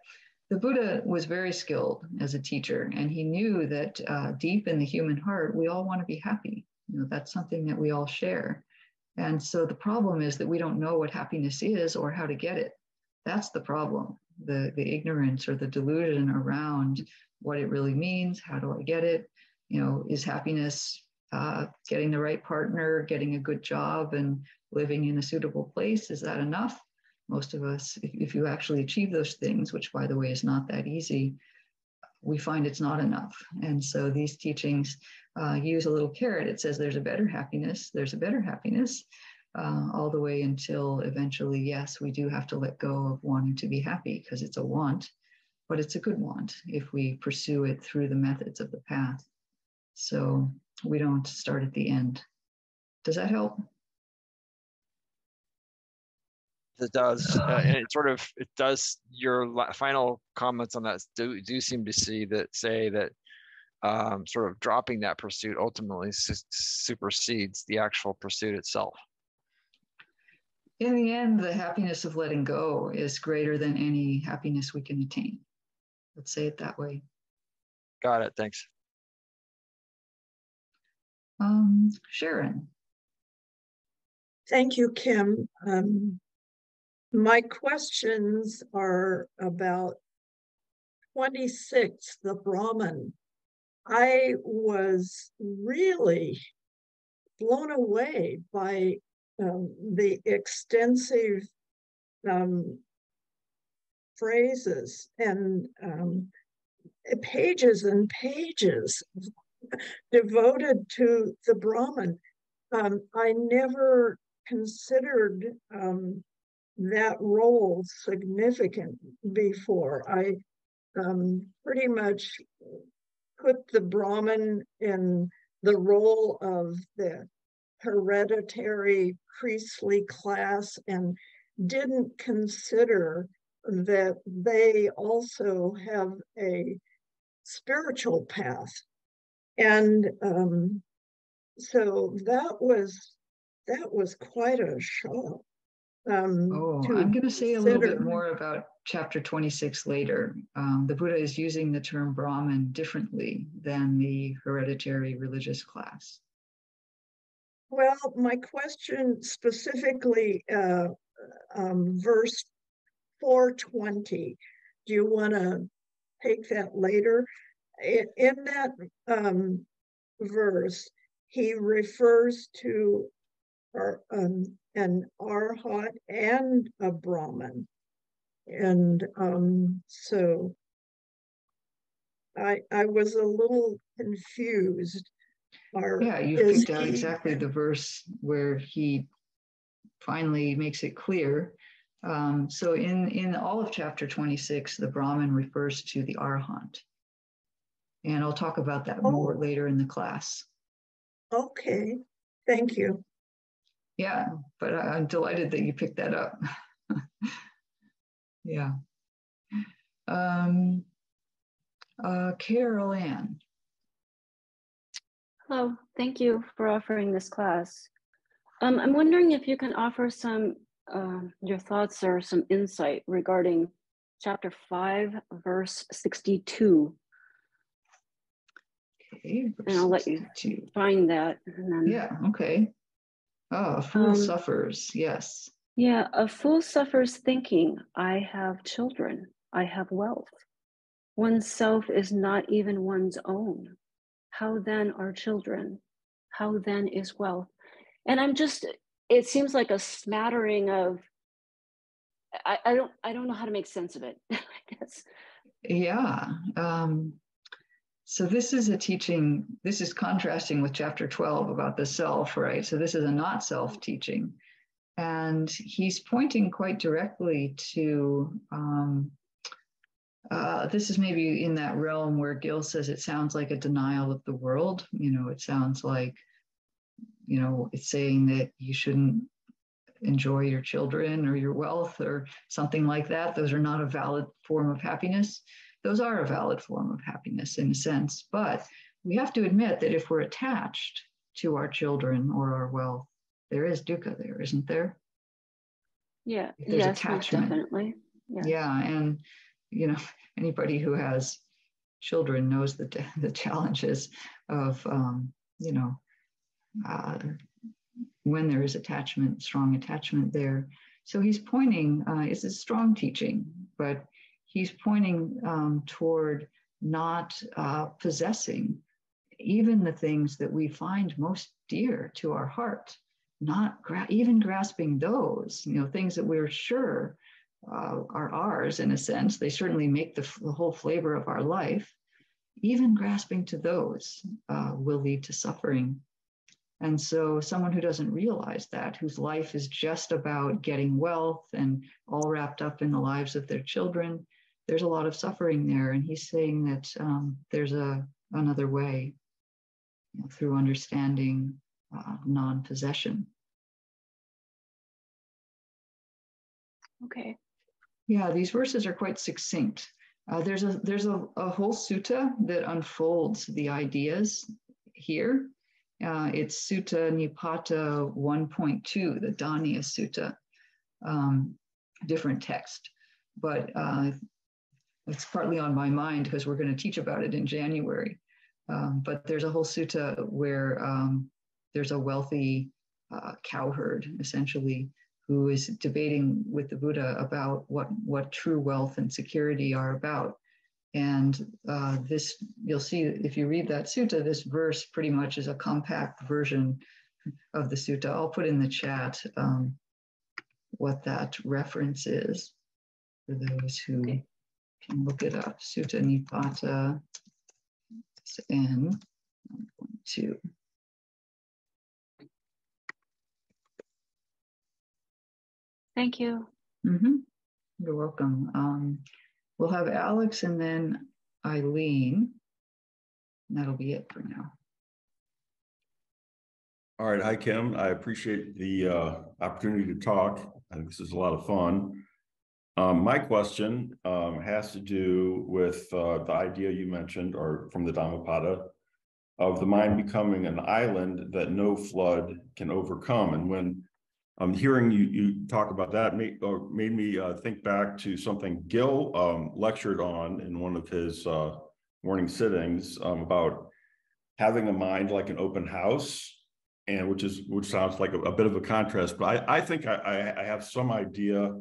the Buddha was very skilled as a teacher, and he knew that uh, deep in the human heart, we all want to be happy. You know, that's something that we all share. And so the problem is that we don't know what happiness is or how to get it. That's the problem. The, the ignorance or the delusion around what it really means. How do I get it? You know, is happiness uh, getting the right partner, getting a good job, and living in a suitable place? Is that enough? Most of us, if, if you actually achieve those things, which by the way is not that easy, we find it's not enough. And so these teachings uh, use a little carrot. It says there's a better happiness, there's a better happiness, uh, all the way until eventually, yes, we do have to let go of wanting to be happy because it's a want, but it's a good want if we pursue it through the methods of the path. So we don't start at the end. Does that help? It does uh, *sighs* and it sort of it does your final comments on that do, do seem to see that say that um, sort of dropping that pursuit ultimately su- supersedes the actual pursuit itself in the end, the happiness of letting go is greater than any happiness we can attain. Let's say it that way. Got it. Thanks. Um, Sharon. Thank you, Kim. Um, my questions are about 26, the Brahman. I was really blown away by um, the extensive um, phrases and um, pages and pages devoted to the Brahman. Um, I never considered um, that role significant before. I um, pretty much put the Brahmin in the role of the hereditary priestly class and didn't consider that they also have a spiritual path. And um, so that was that was quite a shock. Um, oh, I'm going to say a little bit more about chapter 26 later. Um, the Buddha is using the term Brahman differently than the hereditary religious class. Well, my question specifically, uh, um, verse 420, do you want to take that later? In, in that um, verse, he refers to our, um, an arhat and a Brahman. And um, so I, I was a little confused yeah, you picked out exactly the verse where he finally makes it clear. Um, so in, in all of chapter 26, the Brahman refers to the Arhat. And I'll talk about that oh. more later in the class. Okay, thank you. Yeah, but I'm delighted that you picked that up. *laughs* yeah. Um, uh, Carol Ann. Hello, thank you for offering this class. Um, I'm wondering if you can offer some uh, your thoughts or some insight regarding chapter 5, verse 62. Okay, and I'll let you find that. And then, yeah, okay. Oh, a fool um, suffers, yes. Yeah, a fool suffers thinking, I have children, I have wealth. Oneself is not even one's own how then are children? How then is wealth? And I'm just, it seems like a smattering of, I, I don't, I don't know how to make sense of it, *laughs* I guess. Yeah. Um, so this is a teaching, this is contrasting with chapter 12 about the self, right? So this is a not self teaching. And he's pointing quite directly to um, uh, this is maybe in that realm where Gil says it sounds like a denial of the world. You know, it sounds like, you know, it's saying that you shouldn't enjoy your children or your wealth or something like that. Those are not a valid form of happiness. Those are a valid form of happiness in a sense. But we have to admit that if we're attached to our children or our wealth, there is dukkha there, isn't there? Yeah, yes, attachment. definitely. Yeah. yeah, and you know, anybody who has children knows the, the challenges of, um, you know, uh, when there is attachment, strong attachment there. So he's pointing, uh, it's a strong teaching, but he's pointing um, toward not uh, possessing even the things that we find most dear to our heart, not gra- even grasping those, you know, things that we're sure uh, are ours in a sense. They certainly make the, the, whole flavor of our life. Even grasping to those uh, will lead to suffering. And so, someone who doesn't realize that, whose life is just about getting wealth and all wrapped up in the lives of their children, there's a lot of suffering there. And he's saying that um, there's a another way you know, through understanding uh, non-possession. Okay. Yeah, these verses are quite succinct. Uh, there's a there's a, a, whole sutta that unfolds the ideas here. Uh, it's Sutta Nipata 1.2, the Dhaniya Sutta. um, different text. But uh, it's partly on my mind because we're going to teach about it in January. Um, but there's a whole sutta where um, there's a wealthy uh, cowherd, essentially, who is debating with the Buddha about what, what true wealth and security are about. And uh, this, you'll see if you read that sutta, this verse pretty much is a compact version of the sutta. I'll put in the chat um, what that reference is for those who can look it up. Sutta Nipata N 1.2. Thank you. Mm-hmm. You're welcome. Um, we'll have Alex and then Eileen. And that'll be it for now. All right. Hi, Kim. I appreciate the uh, opportunity to talk. I think this is a lot of fun. Um, my question um, has to do with uh, the idea you mentioned, or from the Dhammapada, of the mind becoming an island that no flood can overcome. And when I'm hearing you, you talk about that made, or made me uh, think back to something Gil um, lectured on in one of his uh, morning sittings um, about having a mind like an open house, and which is which sounds like a, a bit of a contrast. But I, I think I, I have some idea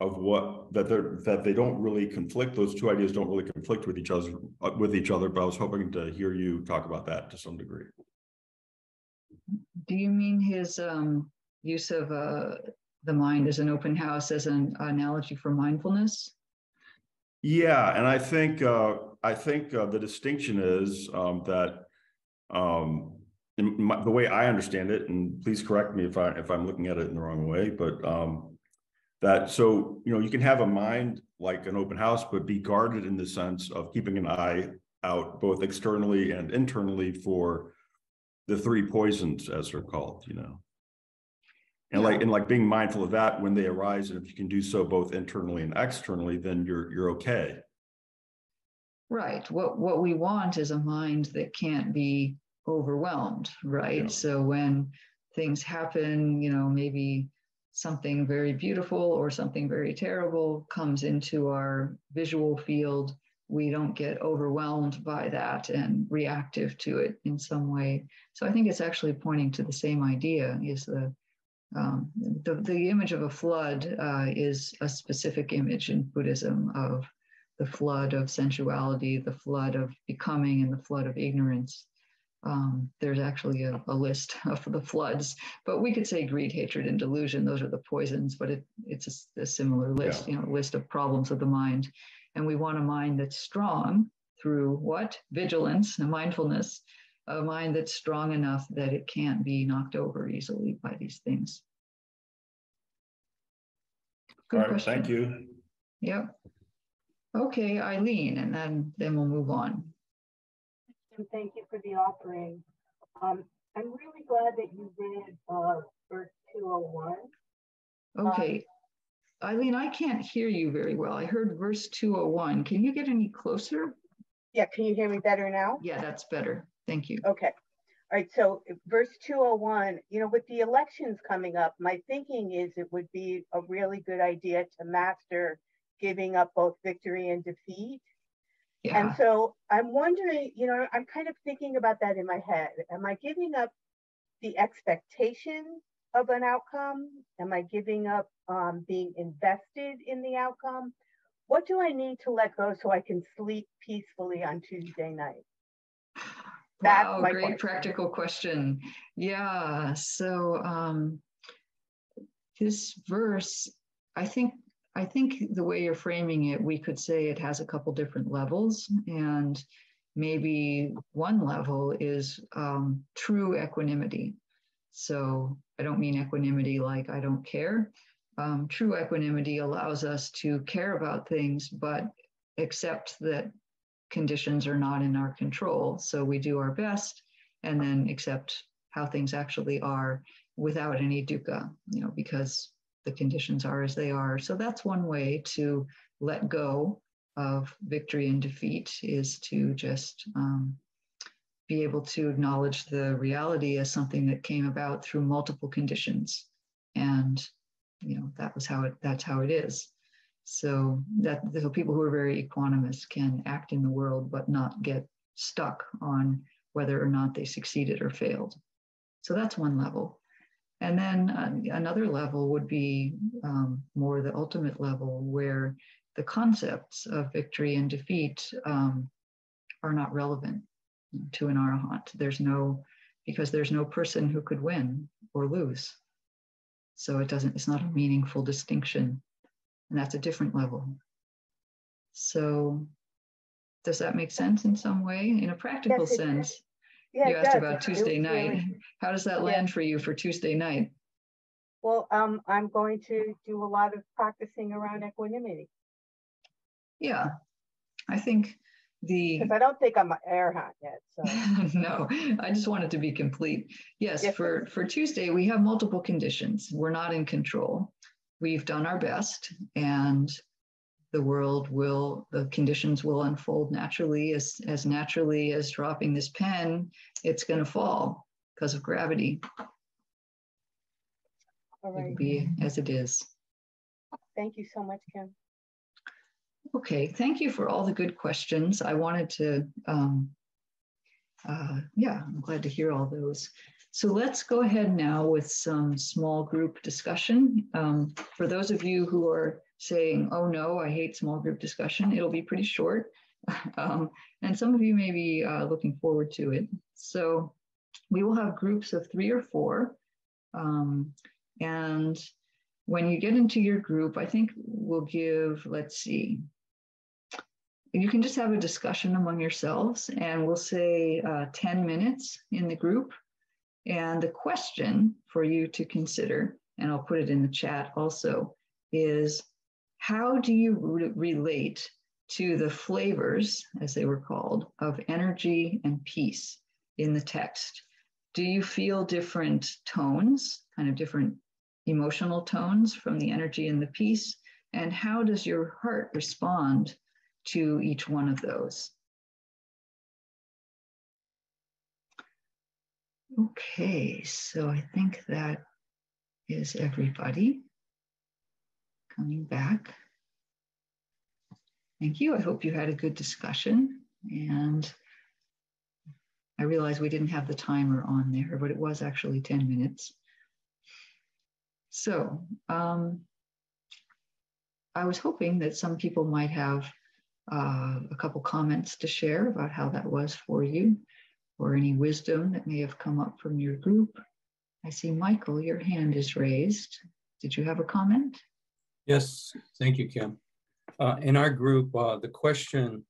of what that they're that they don't really conflict. Those two ideas don't really conflict with each other uh, with each other. But I was hoping to hear you talk about that to some degree. Do you mean his um, use of uh, the mind as an open house as an analogy for mindfulness? Yeah, and I think uh, I think uh, the distinction is um, that um, my, the way I understand it, and please correct me if I if I'm looking at it in the wrong way, but um, that so you know you can have a mind like an open house but be guarded in the sense of keeping an eye out both externally and internally for the three poisons as they're called you know and yeah. like and like being mindful of that when they arise and if you can do so both internally and externally then you're you're okay right what what we want is a mind that can't be overwhelmed right yeah. so when things happen you know maybe something very beautiful or something very terrible comes into our visual field, we don't get overwhelmed by that and reactive to it in some way. So I think it's actually pointing to the same idea is the um, the, the image of a flood uh, is a specific image in Buddhism of the flood of sensuality, the flood of becoming, and the flood of ignorance. Um, there's actually a, a, list *laughs* of the floods, but we could say greed, hatred, and delusion. Those are the poisons, but it, it's a, a, similar list, yeah. you know, list of problems of the mind. And we want a mind that's strong through what? Vigilance and mindfulness, a mind that's strong enough that it can't be knocked over easily by these things. Good All right, question. thank you. Yep. Okay, Eileen, and then then we'll move on and thank you for the offering. Um, I'm really glad that you read uh, verse 201. Okay. Um, Eileen, I can't hear you very well. I heard verse 201. Can you get any closer? Yeah, can you hear me better now? Yeah, that's better. Thank you. Okay. All right, so verse 201, you know, with the elections coming up, my thinking is it would be a really good idea to master giving up both victory and defeat yeah. And so I'm wondering, you know, I'm kind of thinking about that in my head. Am I giving up the expectation of an outcome? Am I giving up um, being invested in the outcome? What do I need to let go so I can sleep peacefully on Tuesday night? That's wow, great question. practical question. Yeah. So um, this verse, I think I think the way you're framing it, we could say it has a couple different levels. And maybe one level is um, true equanimity. So I don't mean equanimity like I don't care. Um, true equanimity allows us to care about things, but accept that conditions are not in our control. So we do our best and then accept how things actually are without any dukkha, you know, because the conditions are as they are. So that's one way to let go of victory and defeat is to just um, be able to acknowledge the reality as something that came about through multiple conditions and you know, that was how it, that's how it is. So that the people who are very equanimous can act in the world, but not get stuck on whether or not they succeeded or failed. So that's one level. And then uh, another level would be um, more the ultimate level where the concepts of victory and defeat um, are not relevant to an arahant. There's no, because there's no person who could win or lose. So it doesn't, it's not a meaningful distinction. And that's a different level. So does that make sense in some way? In a practical yes, sense, yeah, you asked does. about *laughs* Tuesday night. Really, *laughs* How does that land yeah. for you for Tuesday night? Well, um, I'm going to do a lot of practicing around equanimity. Yeah, I think the because I don't think I'm an arahant yet. So *laughs* no, I just want it to be complete. Yes, yes, for for Tuesday we have multiple conditions. We're not in control. We've done our best, and the world will the conditions will unfold naturally as as naturally as dropping this pen. It's going to fall because of gravity. All right. It'll be as it is. Thank you so much, Kim. Okay, thank you for all the good questions. I wanted to, um, uh, yeah, I'm glad to hear all those. So let's go ahead now with some small group discussion. Um, for those of you who are saying, oh no, I hate small group discussion, it'll be pretty short. *laughs* um, and some of you may be uh, looking forward to it. So we will have groups of three or four. Um, and when you get into your group, I think we'll give, let's see, you can just have a discussion among yourselves and we'll say uh, 10 minutes in the group. And the question for you to consider, and I'll put it in the chat also, is how do you re- relate to the flavors, as they were called, of energy and peace in the text? Do you feel different tones, kind of different emotional tones from the energy and the peace? And how does your heart respond to each one of those. Okay, so I think that is everybody coming back. Thank you. I hope you had a good discussion. And I realize we didn't have the timer on there, but it was actually 10 minutes. So um, I was hoping that some people might have uh, a couple comments to share about how that was for you or any wisdom that may have come up from your group. I see Michael, your hand is raised. Did you have a comment? Yes, thank you, Kim. Uh, in our group, uh, the question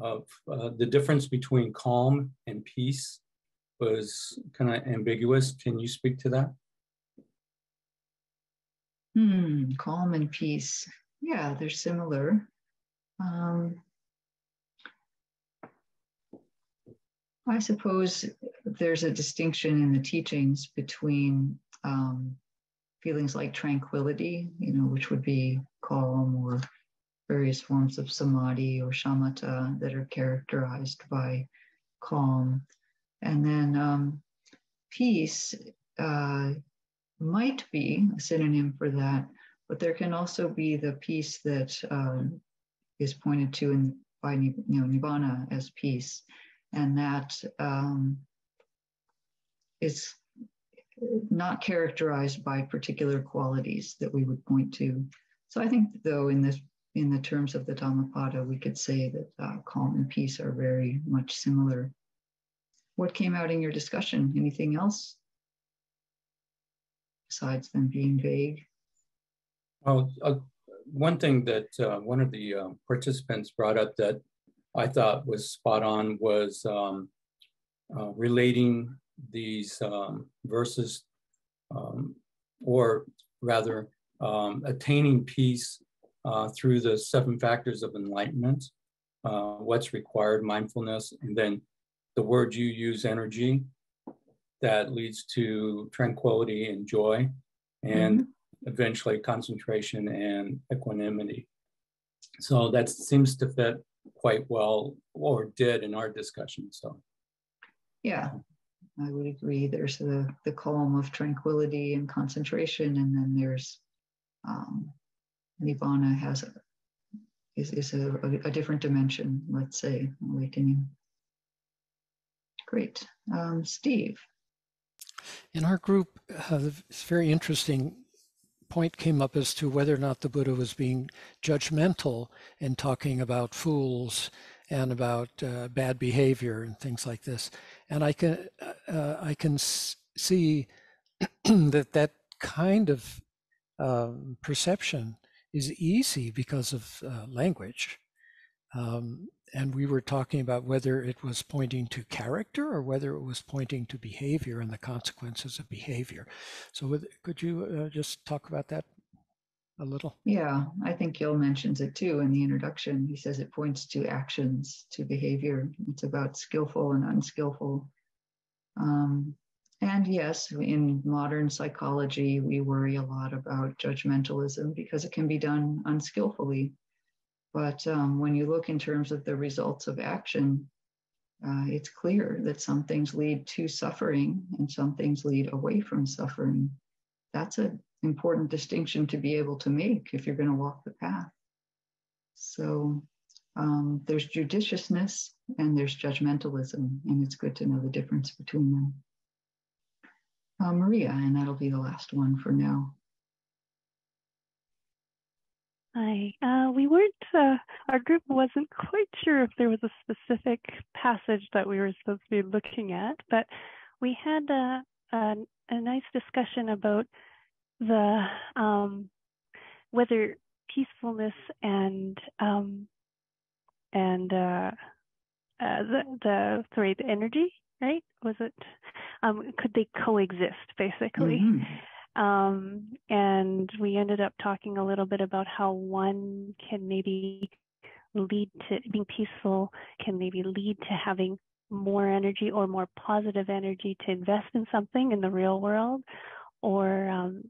of uh, the difference between calm and peace was kind of ambiguous. Can you speak to that? Hmm, calm and peace. Yeah, they're similar. Um, I suppose there's a distinction in the teachings between um, feelings like tranquility, you know, which would be calm or various forms of samadhi or shamatha that are characterized by calm. And then um, peace uh, might be a synonym for that, but there can also be the peace that um, is pointed to in by you know nibbana as peace, and that um, is not characterized by particular qualities that we would point to. So I think, though, in this in the terms of the Dhammapada, we could say that uh, calm and peace are very much similar. What came out in your discussion? Anything else besides them being vague? Well, uh, one thing that uh, one of the uh, participants brought up that I thought was spot on was um, uh, relating these um, verses, um, or rather, um, attaining peace uh, through the seven factors of enlightenment, uh, what's required, mindfulness, and then the word you use, energy, that leads to tranquility and joy. And mm-hmm eventually concentration and equanimity. So that seems to fit quite well, or did in our discussion. So, yeah, I would agree. There's the, the calm of tranquility and concentration, and then there's um, Nibbana has a, is, is a, a, a different dimension, let's say, awakening. Great. Um, Steve. In our group, uh, it's very interesting point came up as to whether or not the Buddha was being judgmental in talking about fools and about uh, bad behavior and things like this. And I can uh, I can see *clears throat* that that kind of um, perception is easy because of uh, language. Um, and we were talking about whether it was pointing to character or whether it was pointing to behavior and the consequences of behavior. So, with, could you uh, just talk about that a little? Yeah, I think Gil mentions it too in the introduction. He says it points to actions, to behavior. It's about skillful and unskillful. Um, and yes, in modern psychology, we worry a lot about judgmentalism because it can be done unskillfully. But um, when you look in terms of the results of action, uh, it's clear that some things lead to suffering and some things lead away from suffering. That's an important distinction to be able to make if you're going to walk the path. So um, there's judiciousness and there's judgmentalism, and it's good to know the difference between them. Uh, Maria, and that'll be the last one for now. Hi. Uh, we weren't, uh, our group wasn't quite sure if there was a specific passage that we were supposed to be looking at, but we had a, a, a nice discussion about the um, whether peacefulness and um, and uh, uh, the the sorry the energy right was it um, could they coexist basically mm-hmm. Um, and we ended up talking a little bit about how one can maybe lead to being peaceful, can maybe lead to having more energy or more positive energy to invest in something in the real world, or um,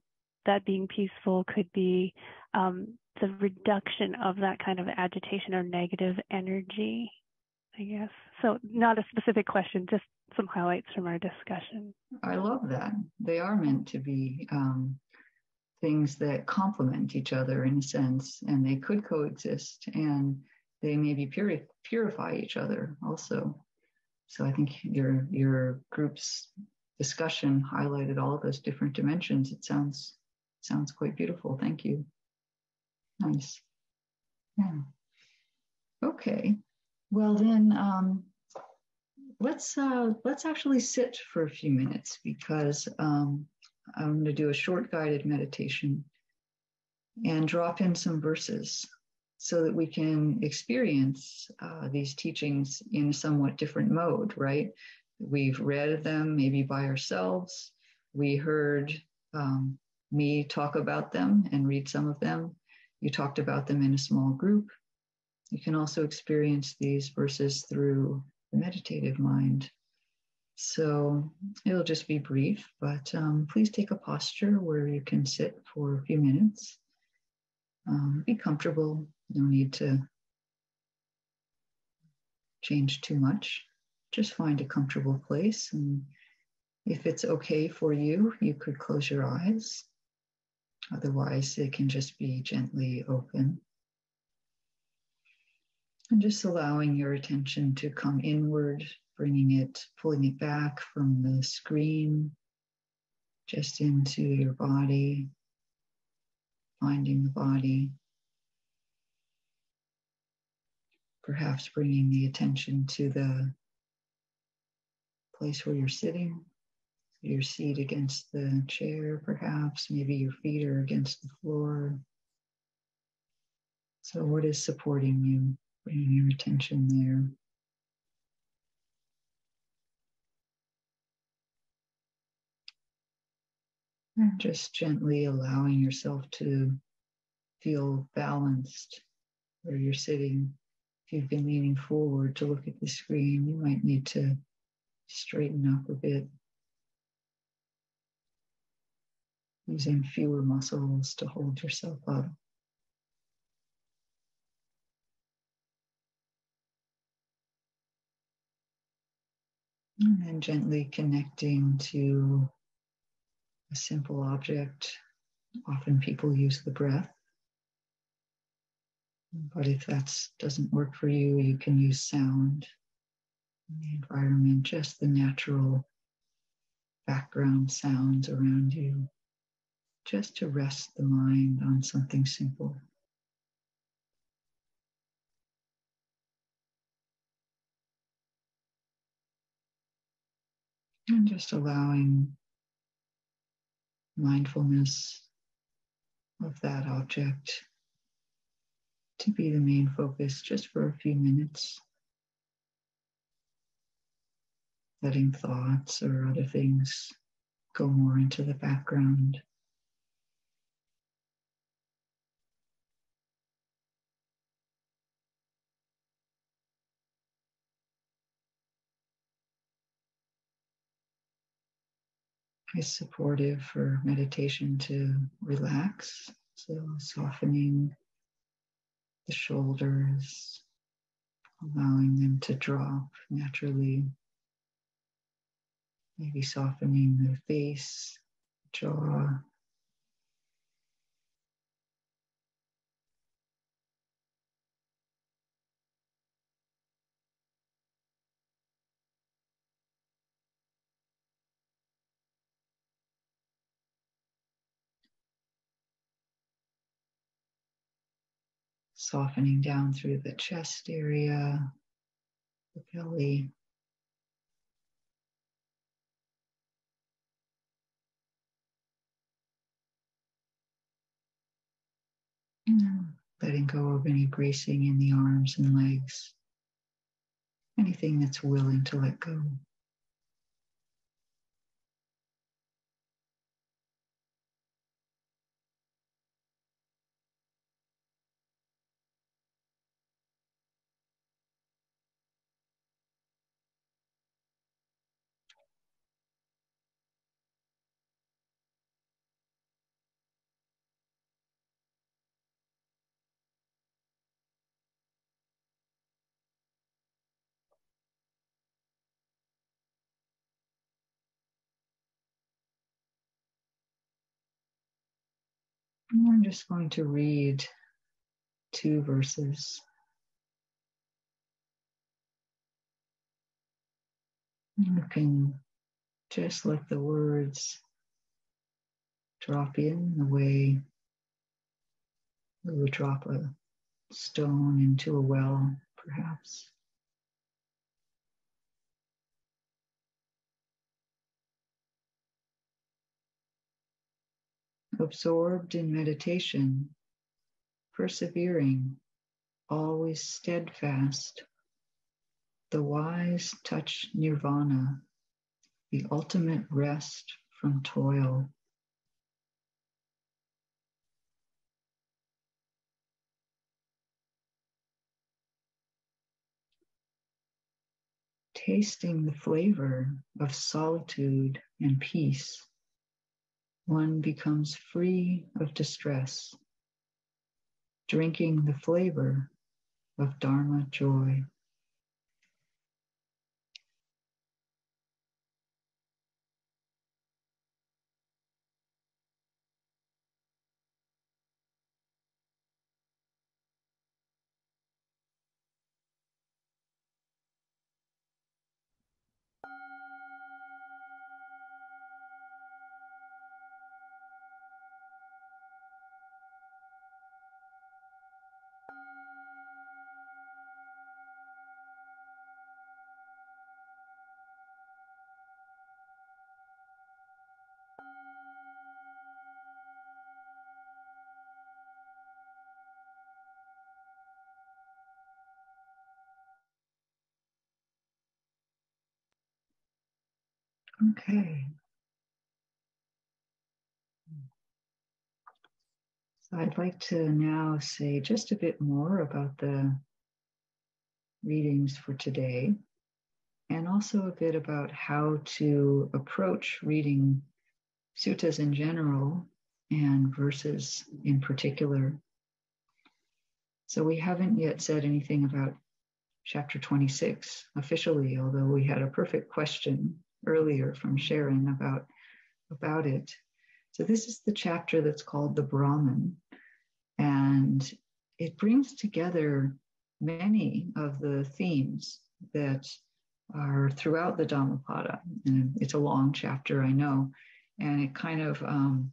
that being peaceful could be um, the reduction of that kind of agitation or negative energy, I guess. So, not a specific question, just some highlights from our discussion. I love that. They are meant to be um, things that complement each other in a sense, and they could coexist and they maybe puri- purify each other also. So I think your your group's discussion highlighted all of those different dimensions. It sounds sounds quite beautiful. Thank you. Nice. Yeah. Okay. Well then, um, let's uh, let's actually sit for a few minutes because um, I'm going to do a short guided meditation and drop in some verses so that we can experience uh, these teachings in a somewhat different mode, right? We've read them maybe by ourselves. We heard um, me talk about them and read some of them. You talked about them in a small group. You can also experience these verses through the meditative mind. So it'll just be brief, but um, please take a posture where you can sit for a few minutes. Um, be comfortable, no need to change too much. Just find a comfortable place. And if it's okay for you, you could close your eyes. Otherwise, it can just be gently open. And just allowing your attention to come inward, bringing it, pulling it back from the screen, just into your body, finding the body. Perhaps bringing the attention to the place where you're sitting, your seat against the chair, perhaps, maybe your feet are against the floor. So, what is supporting you? Bringing your attention there. And just gently allowing yourself to feel balanced where you're sitting. If you've been leaning forward to look at the screen, you might need to straighten up a bit. Using fewer muscles to hold yourself up. And gently connecting to a simple object Often people use the breath. But if that doesn't work for you, you can use sound, the environment, just the natural background sounds around you, just to rest the mind on something simple. And just allowing mindfulness of that object to be the main focus just for a few minutes. Letting thoughts or other things go more into the background. Is supportive for meditation to relax. So, softening the shoulders, allowing them to drop naturally. Maybe softening the face, jaw, softening down through the chest area, the belly. Letting go of any bracing in the arms and legs, anything that's willing to let go. I'm just going to read two verses. You can just let the words drop in the way we would drop a stone into a well, perhaps. Absorbed in meditation, persevering, always steadfast. The wise touch nirvana, the ultimate rest from toil. Tasting the flavor of solitude and peace one becomes free of distress, drinking the flavor of Dharma joy. Okay. So I'd like to now say just a bit more about the readings for today and also a bit about how to approach reading suttas in general and verses in particular. So we haven't yet said anything about chapter 26 officially, although we had a perfect question earlier from Sharon about, about it. So this is the chapter that's called the Brahman. And it brings together many of the themes that are throughout the Dhammapada. And it's a long chapter, I know. And it kind of um,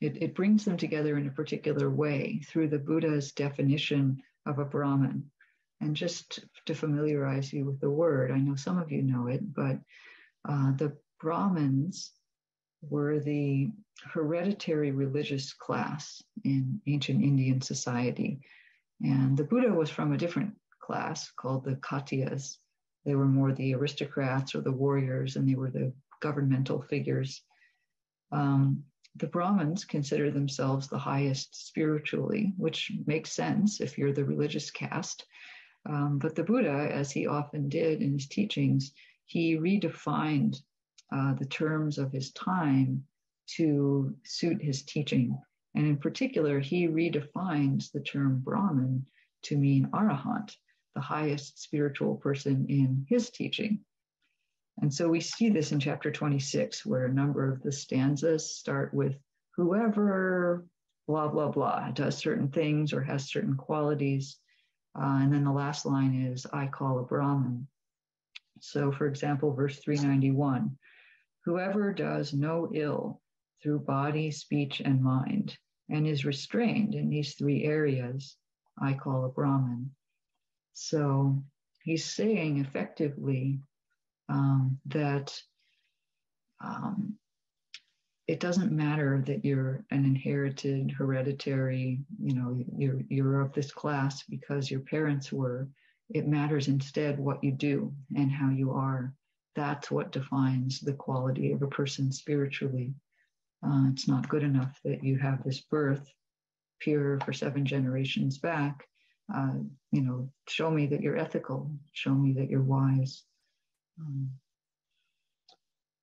it, it brings them together in a particular way through the Buddha's definition of a Brahman. And just to familiarize you with the word, I know some of you know it, but uh, the Brahmins were the hereditary religious class in ancient Indian society. And the Buddha was from a different class called the Khattiyas. They were more the aristocrats or the warriors, and they were the governmental figures. Um, the Brahmins consider themselves the highest spiritually, which makes sense if you're the religious caste. Um, but the Buddha, as he often did in his teachings, he redefined uh, the terms of his time to suit his teaching. And in particular, he redefines the term Brahman to mean arahant, the highest spiritual person in his teaching. And so we see this in chapter 26, where a number of the stanzas start with whoever, blah, blah, blah, does certain things or has certain qualities. Uh, and then the last line is, I call a Brahman. So, for example, verse 391 whoever does no ill through body, speech, and mind, and is restrained in these three areas, I call a Brahman. So he's saying effectively um, that um, it doesn't matter that you're an inherited hereditary you know you're you're of this class because your parents were it matters instead what you do and how you are. That's what defines the quality of a person spiritually. Uh, it's not good enough that you have this birth pure for seven generations back. Uh, you know show me that you're ethical. Show me that you're wise. Um,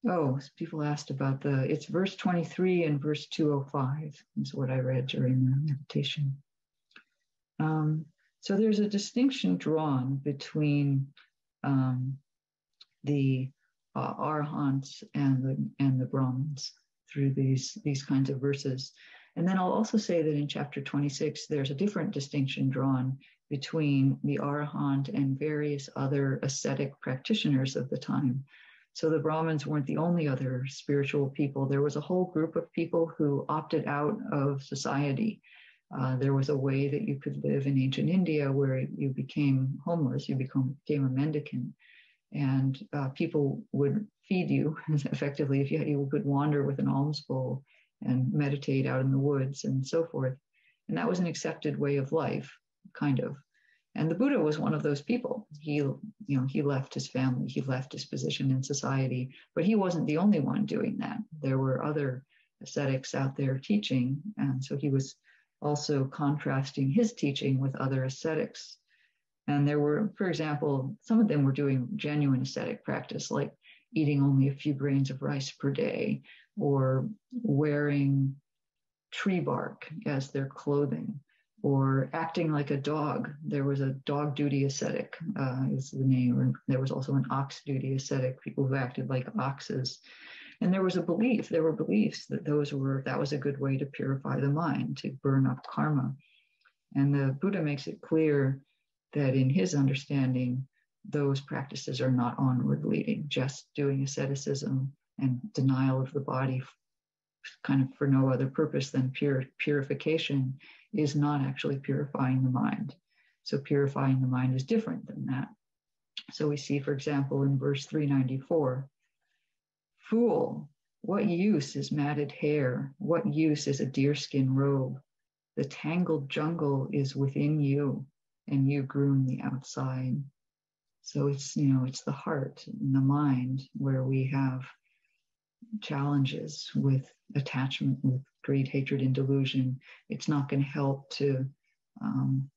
oh, people asked about the, it's verse 23 and verse 205 is what I read during the meditation. Um, so there's a distinction drawn between um, the uh, arahants and the and the brahmins through these these kinds of verses. And then I'll also say that in chapter 26, there's a different distinction drawn between the arahant and various other ascetic practitioners of the time. So the Brahmins weren't the only other spiritual people. There was a whole group of people who opted out of society. Uh, there was a way that you could live in ancient India where you became homeless, you become, became a mendicant, and uh, people would feed you *laughs* effectively if you, you could wander with an alms bowl and meditate out in the woods and so forth. And that was an accepted way of life, kind of. And the Buddha was one of those people. He, you know, he left his family, he left his position in society, but he wasn't the only one doing that. There were other ascetics out there teaching, and so he was also contrasting his teaching with other ascetics. And there were, for example, some of them were doing genuine ascetic practice, like eating only a few grains of rice per day, or wearing tree bark as their clothing or acting like a dog. There was a dog duty ascetic, uh, is the name. There was also an ox duty ascetic, people who acted like oxes. And there was a belief, there were beliefs that those were, that was a good way to purify the mind, to burn up karma. And the Buddha makes it clear that in his understanding, those practices are not onward leading, just doing asceticism and denial of the body kind of for no other purpose than pure purification is not actually purifying the mind. So purifying the mind is different than that. So we see, for example, in verse 394 Fool, what use is matted hair? What use is a deerskin robe? The tangled jungle is within you, and you groom the outside. So it's, you know, it's the heart and the mind where we have challenges with attachment, with greed, hatred, and delusion, it's not going to help to um,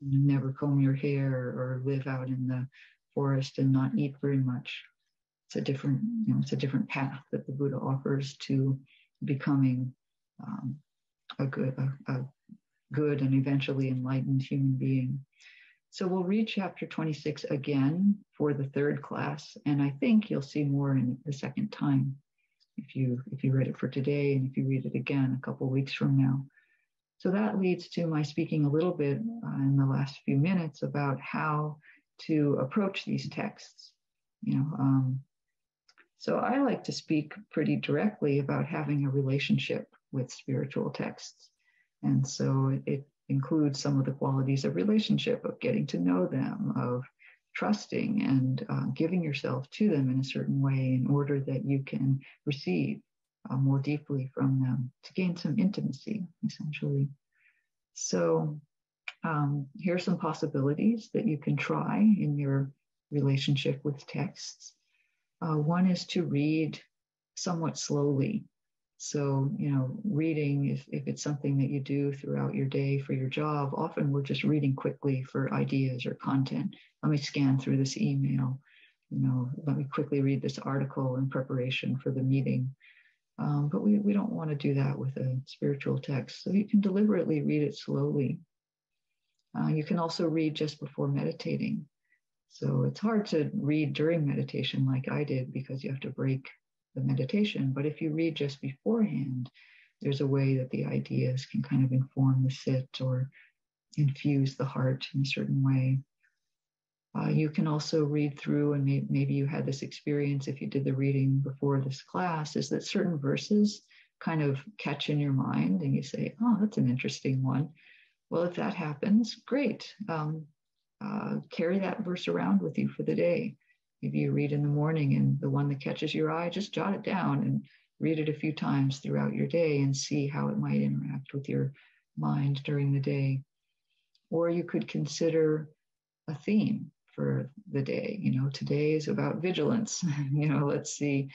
never comb your hair or live out in the forest and not eat very much. It's a different, you know, it's a different path that the Buddha offers to becoming um, a good, a, a good and eventually enlightened human being. So we'll read chapter 26 again for the third class, and I think you'll see more in the second time. if you if you read it for today and if you read it again a couple weeks from now. So that leads to my speaking a little bit uh, in the last few minutes about how to approach these texts. You know, um, so I like to speak pretty directly about having a relationship with spiritual texts, and so it, it includes some of the qualities of relationship, of getting to know them, of trusting and uh, giving yourself to them in a certain way in order that you can receive uh, more deeply from them to gain some intimacy, essentially. So, um, here are some possibilities that you can try in your relationship with texts. Uh, one is to read somewhat slowly. So, you know, reading, if, if it's something that you do throughout your day for your job, often we're just reading quickly for ideas or content. Let me scan through this email. You know, let me quickly read this article in preparation for the meeting. Um, but we, we don't want to do that with a spiritual text. So you can deliberately read it slowly. Uh, you can also read just before meditating. So it's hard to read during meditation like I did because you have to break the meditation. But if you read just beforehand, there's a way that the ideas can kind of inform the sit or infuse the heart in a certain way. Uh, you can also read through, and may, maybe you had this experience if you did the reading before this class, is that certain verses kind of catch in your mind and you say, oh, that's an interesting one. Well, if that happens, great. Um, uh, carry that verse around with you for the day. Maybe you read in the morning and the one that catches your eye, just jot it down and read it a few times throughout your day and see how it might interact with your mind during the day. Or you could consider a theme for the day. You know, today is about vigilance. *laughs* you know, let's see.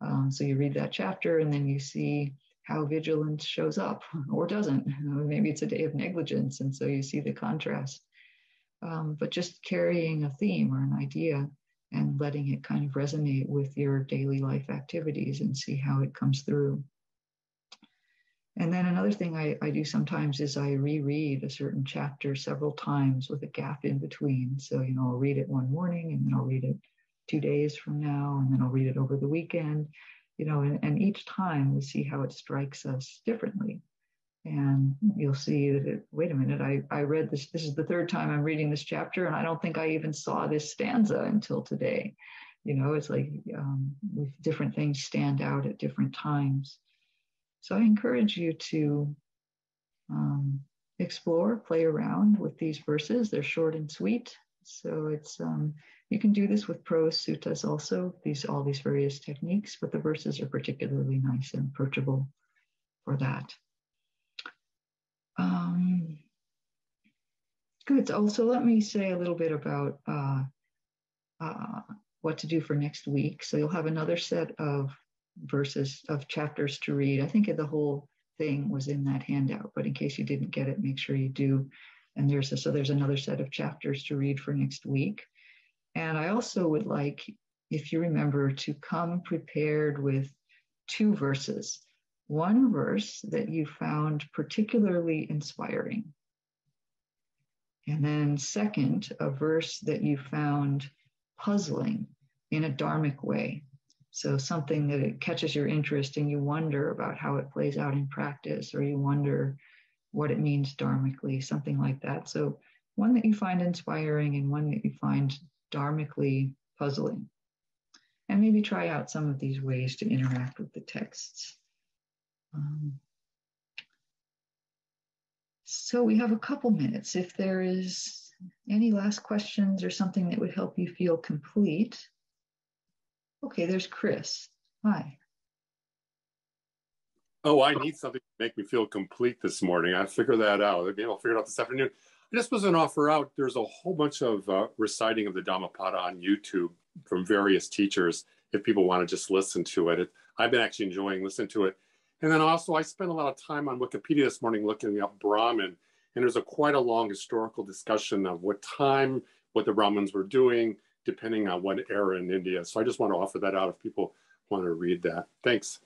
Um, so you read that chapter and then you see how vigilance shows up *laughs* or doesn't. *laughs* Maybe it's a day of negligence. And so you see the contrast. Um, but just carrying a theme or an idea and letting it kind of resonate with your daily life activities and see how it comes through. And then another thing I, I do sometimes is I reread a certain chapter several times with a gap in between. So, you know, I'll read it one morning and then I'll read it two days from now, and then I'll read it over the weekend, you know, and, and each time we see how it strikes us differently. And you'll see that, it, wait a minute, I, I read this, this is the third time I'm reading this chapter, and I don't think I even saw this stanza until today. You know, it's like um, different things stand out at different times. So I encourage you to um, explore, play around with these verses. They're short and sweet. So it's um, you can do this with prose suttas also, these all these various techniques, but the verses are particularly nice and approachable for that. Um, good. Also, let me say a little bit about uh, uh, what to do for next week. So you'll have another set of verses of chapters to read. I think the whole thing was in that handout, but in case you didn't get it, make sure you do. And there's a, so there's another set of chapters to read for next week. And I also would like, if you remember, to come prepared with two verses. One verse that you found particularly inspiring. And then, second, a verse that you found puzzling in a dharmic way. So something that catches your interest and you wonder about how it plays out in practice, or you wonder what it means dharmically, something like that. So one that you find inspiring and one that you find dharmically puzzling. And maybe try out some of these ways to interact with the texts. Um, so we have a couple minutes. If there is any last questions or something that would help you feel complete, Okay, there's Chris. Hi. Oh, I need something to make me feel complete this morning. I figured that out. Maybe I'll figure it out this afternoon. I just was an offer out. There's a whole bunch of uh, reciting of the Dhammapada on YouTube from various teachers. If people want to just listen to it. it, I've been actually enjoying listening to it. And then also, I spent a lot of time on Wikipedia this morning looking up Brahmin, and there's a quite a long historical discussion of what time, what the Brahmins were doing, depending on what era in India. So I just want to offer that out if people want to read that. Thanks.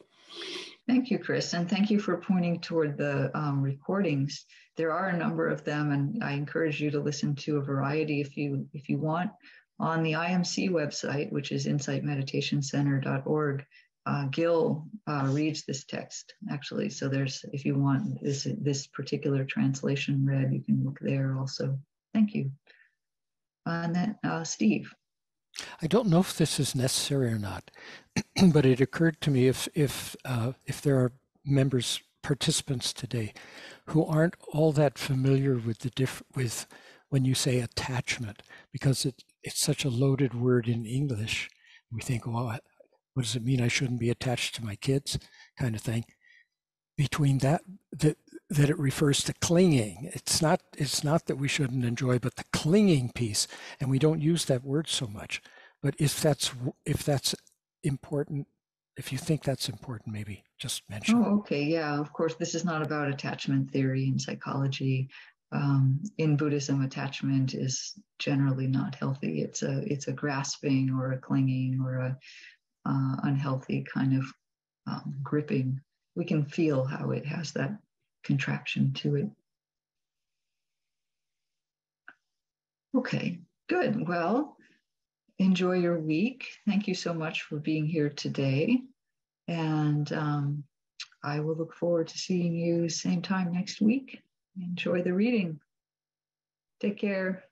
Thank you, Chris, and thank you for pointing toward the um, recordings. There are a number of them, and I encourage you to listen to a variety if you if you want. On the IMC website, which is insightmeditationcenter.org, uh, Gil uh, reads this text actually. So there's, if you want this this particular translation read, you can look there also. Thank you. and then uh, Steve. I don't know if this is necessary or not, *clears throat* but it occurred to me if if uh, if there are members participants today who aren't all that familiar with the diff with when you say attachment because it, it's such a loaded word in English. We think, well, what does it mean? I shouldn't be attached to my kids, kind of thing. Between that, that that it refers to clinging. It's not. It's not that we shouldn't enjoy, but the clinging piece, and we don't use that word so much. But if that's if that's important, if you think that's important, maybe just mention. Oh, okay. Yeah. Of course, this is not about attachment theory and psychology. Um, in Buddhism, attachment is generally not healthy. It's a it's a grasping or a clinging or a uh, unhealthy kind of um, gripping. We can feel how it has that contraction to it. Okay, good. Well, enjoy your week. Thank you so much for being here today. And um, I will look forward to seeing you same time next week. Enjoy the reading. Take care.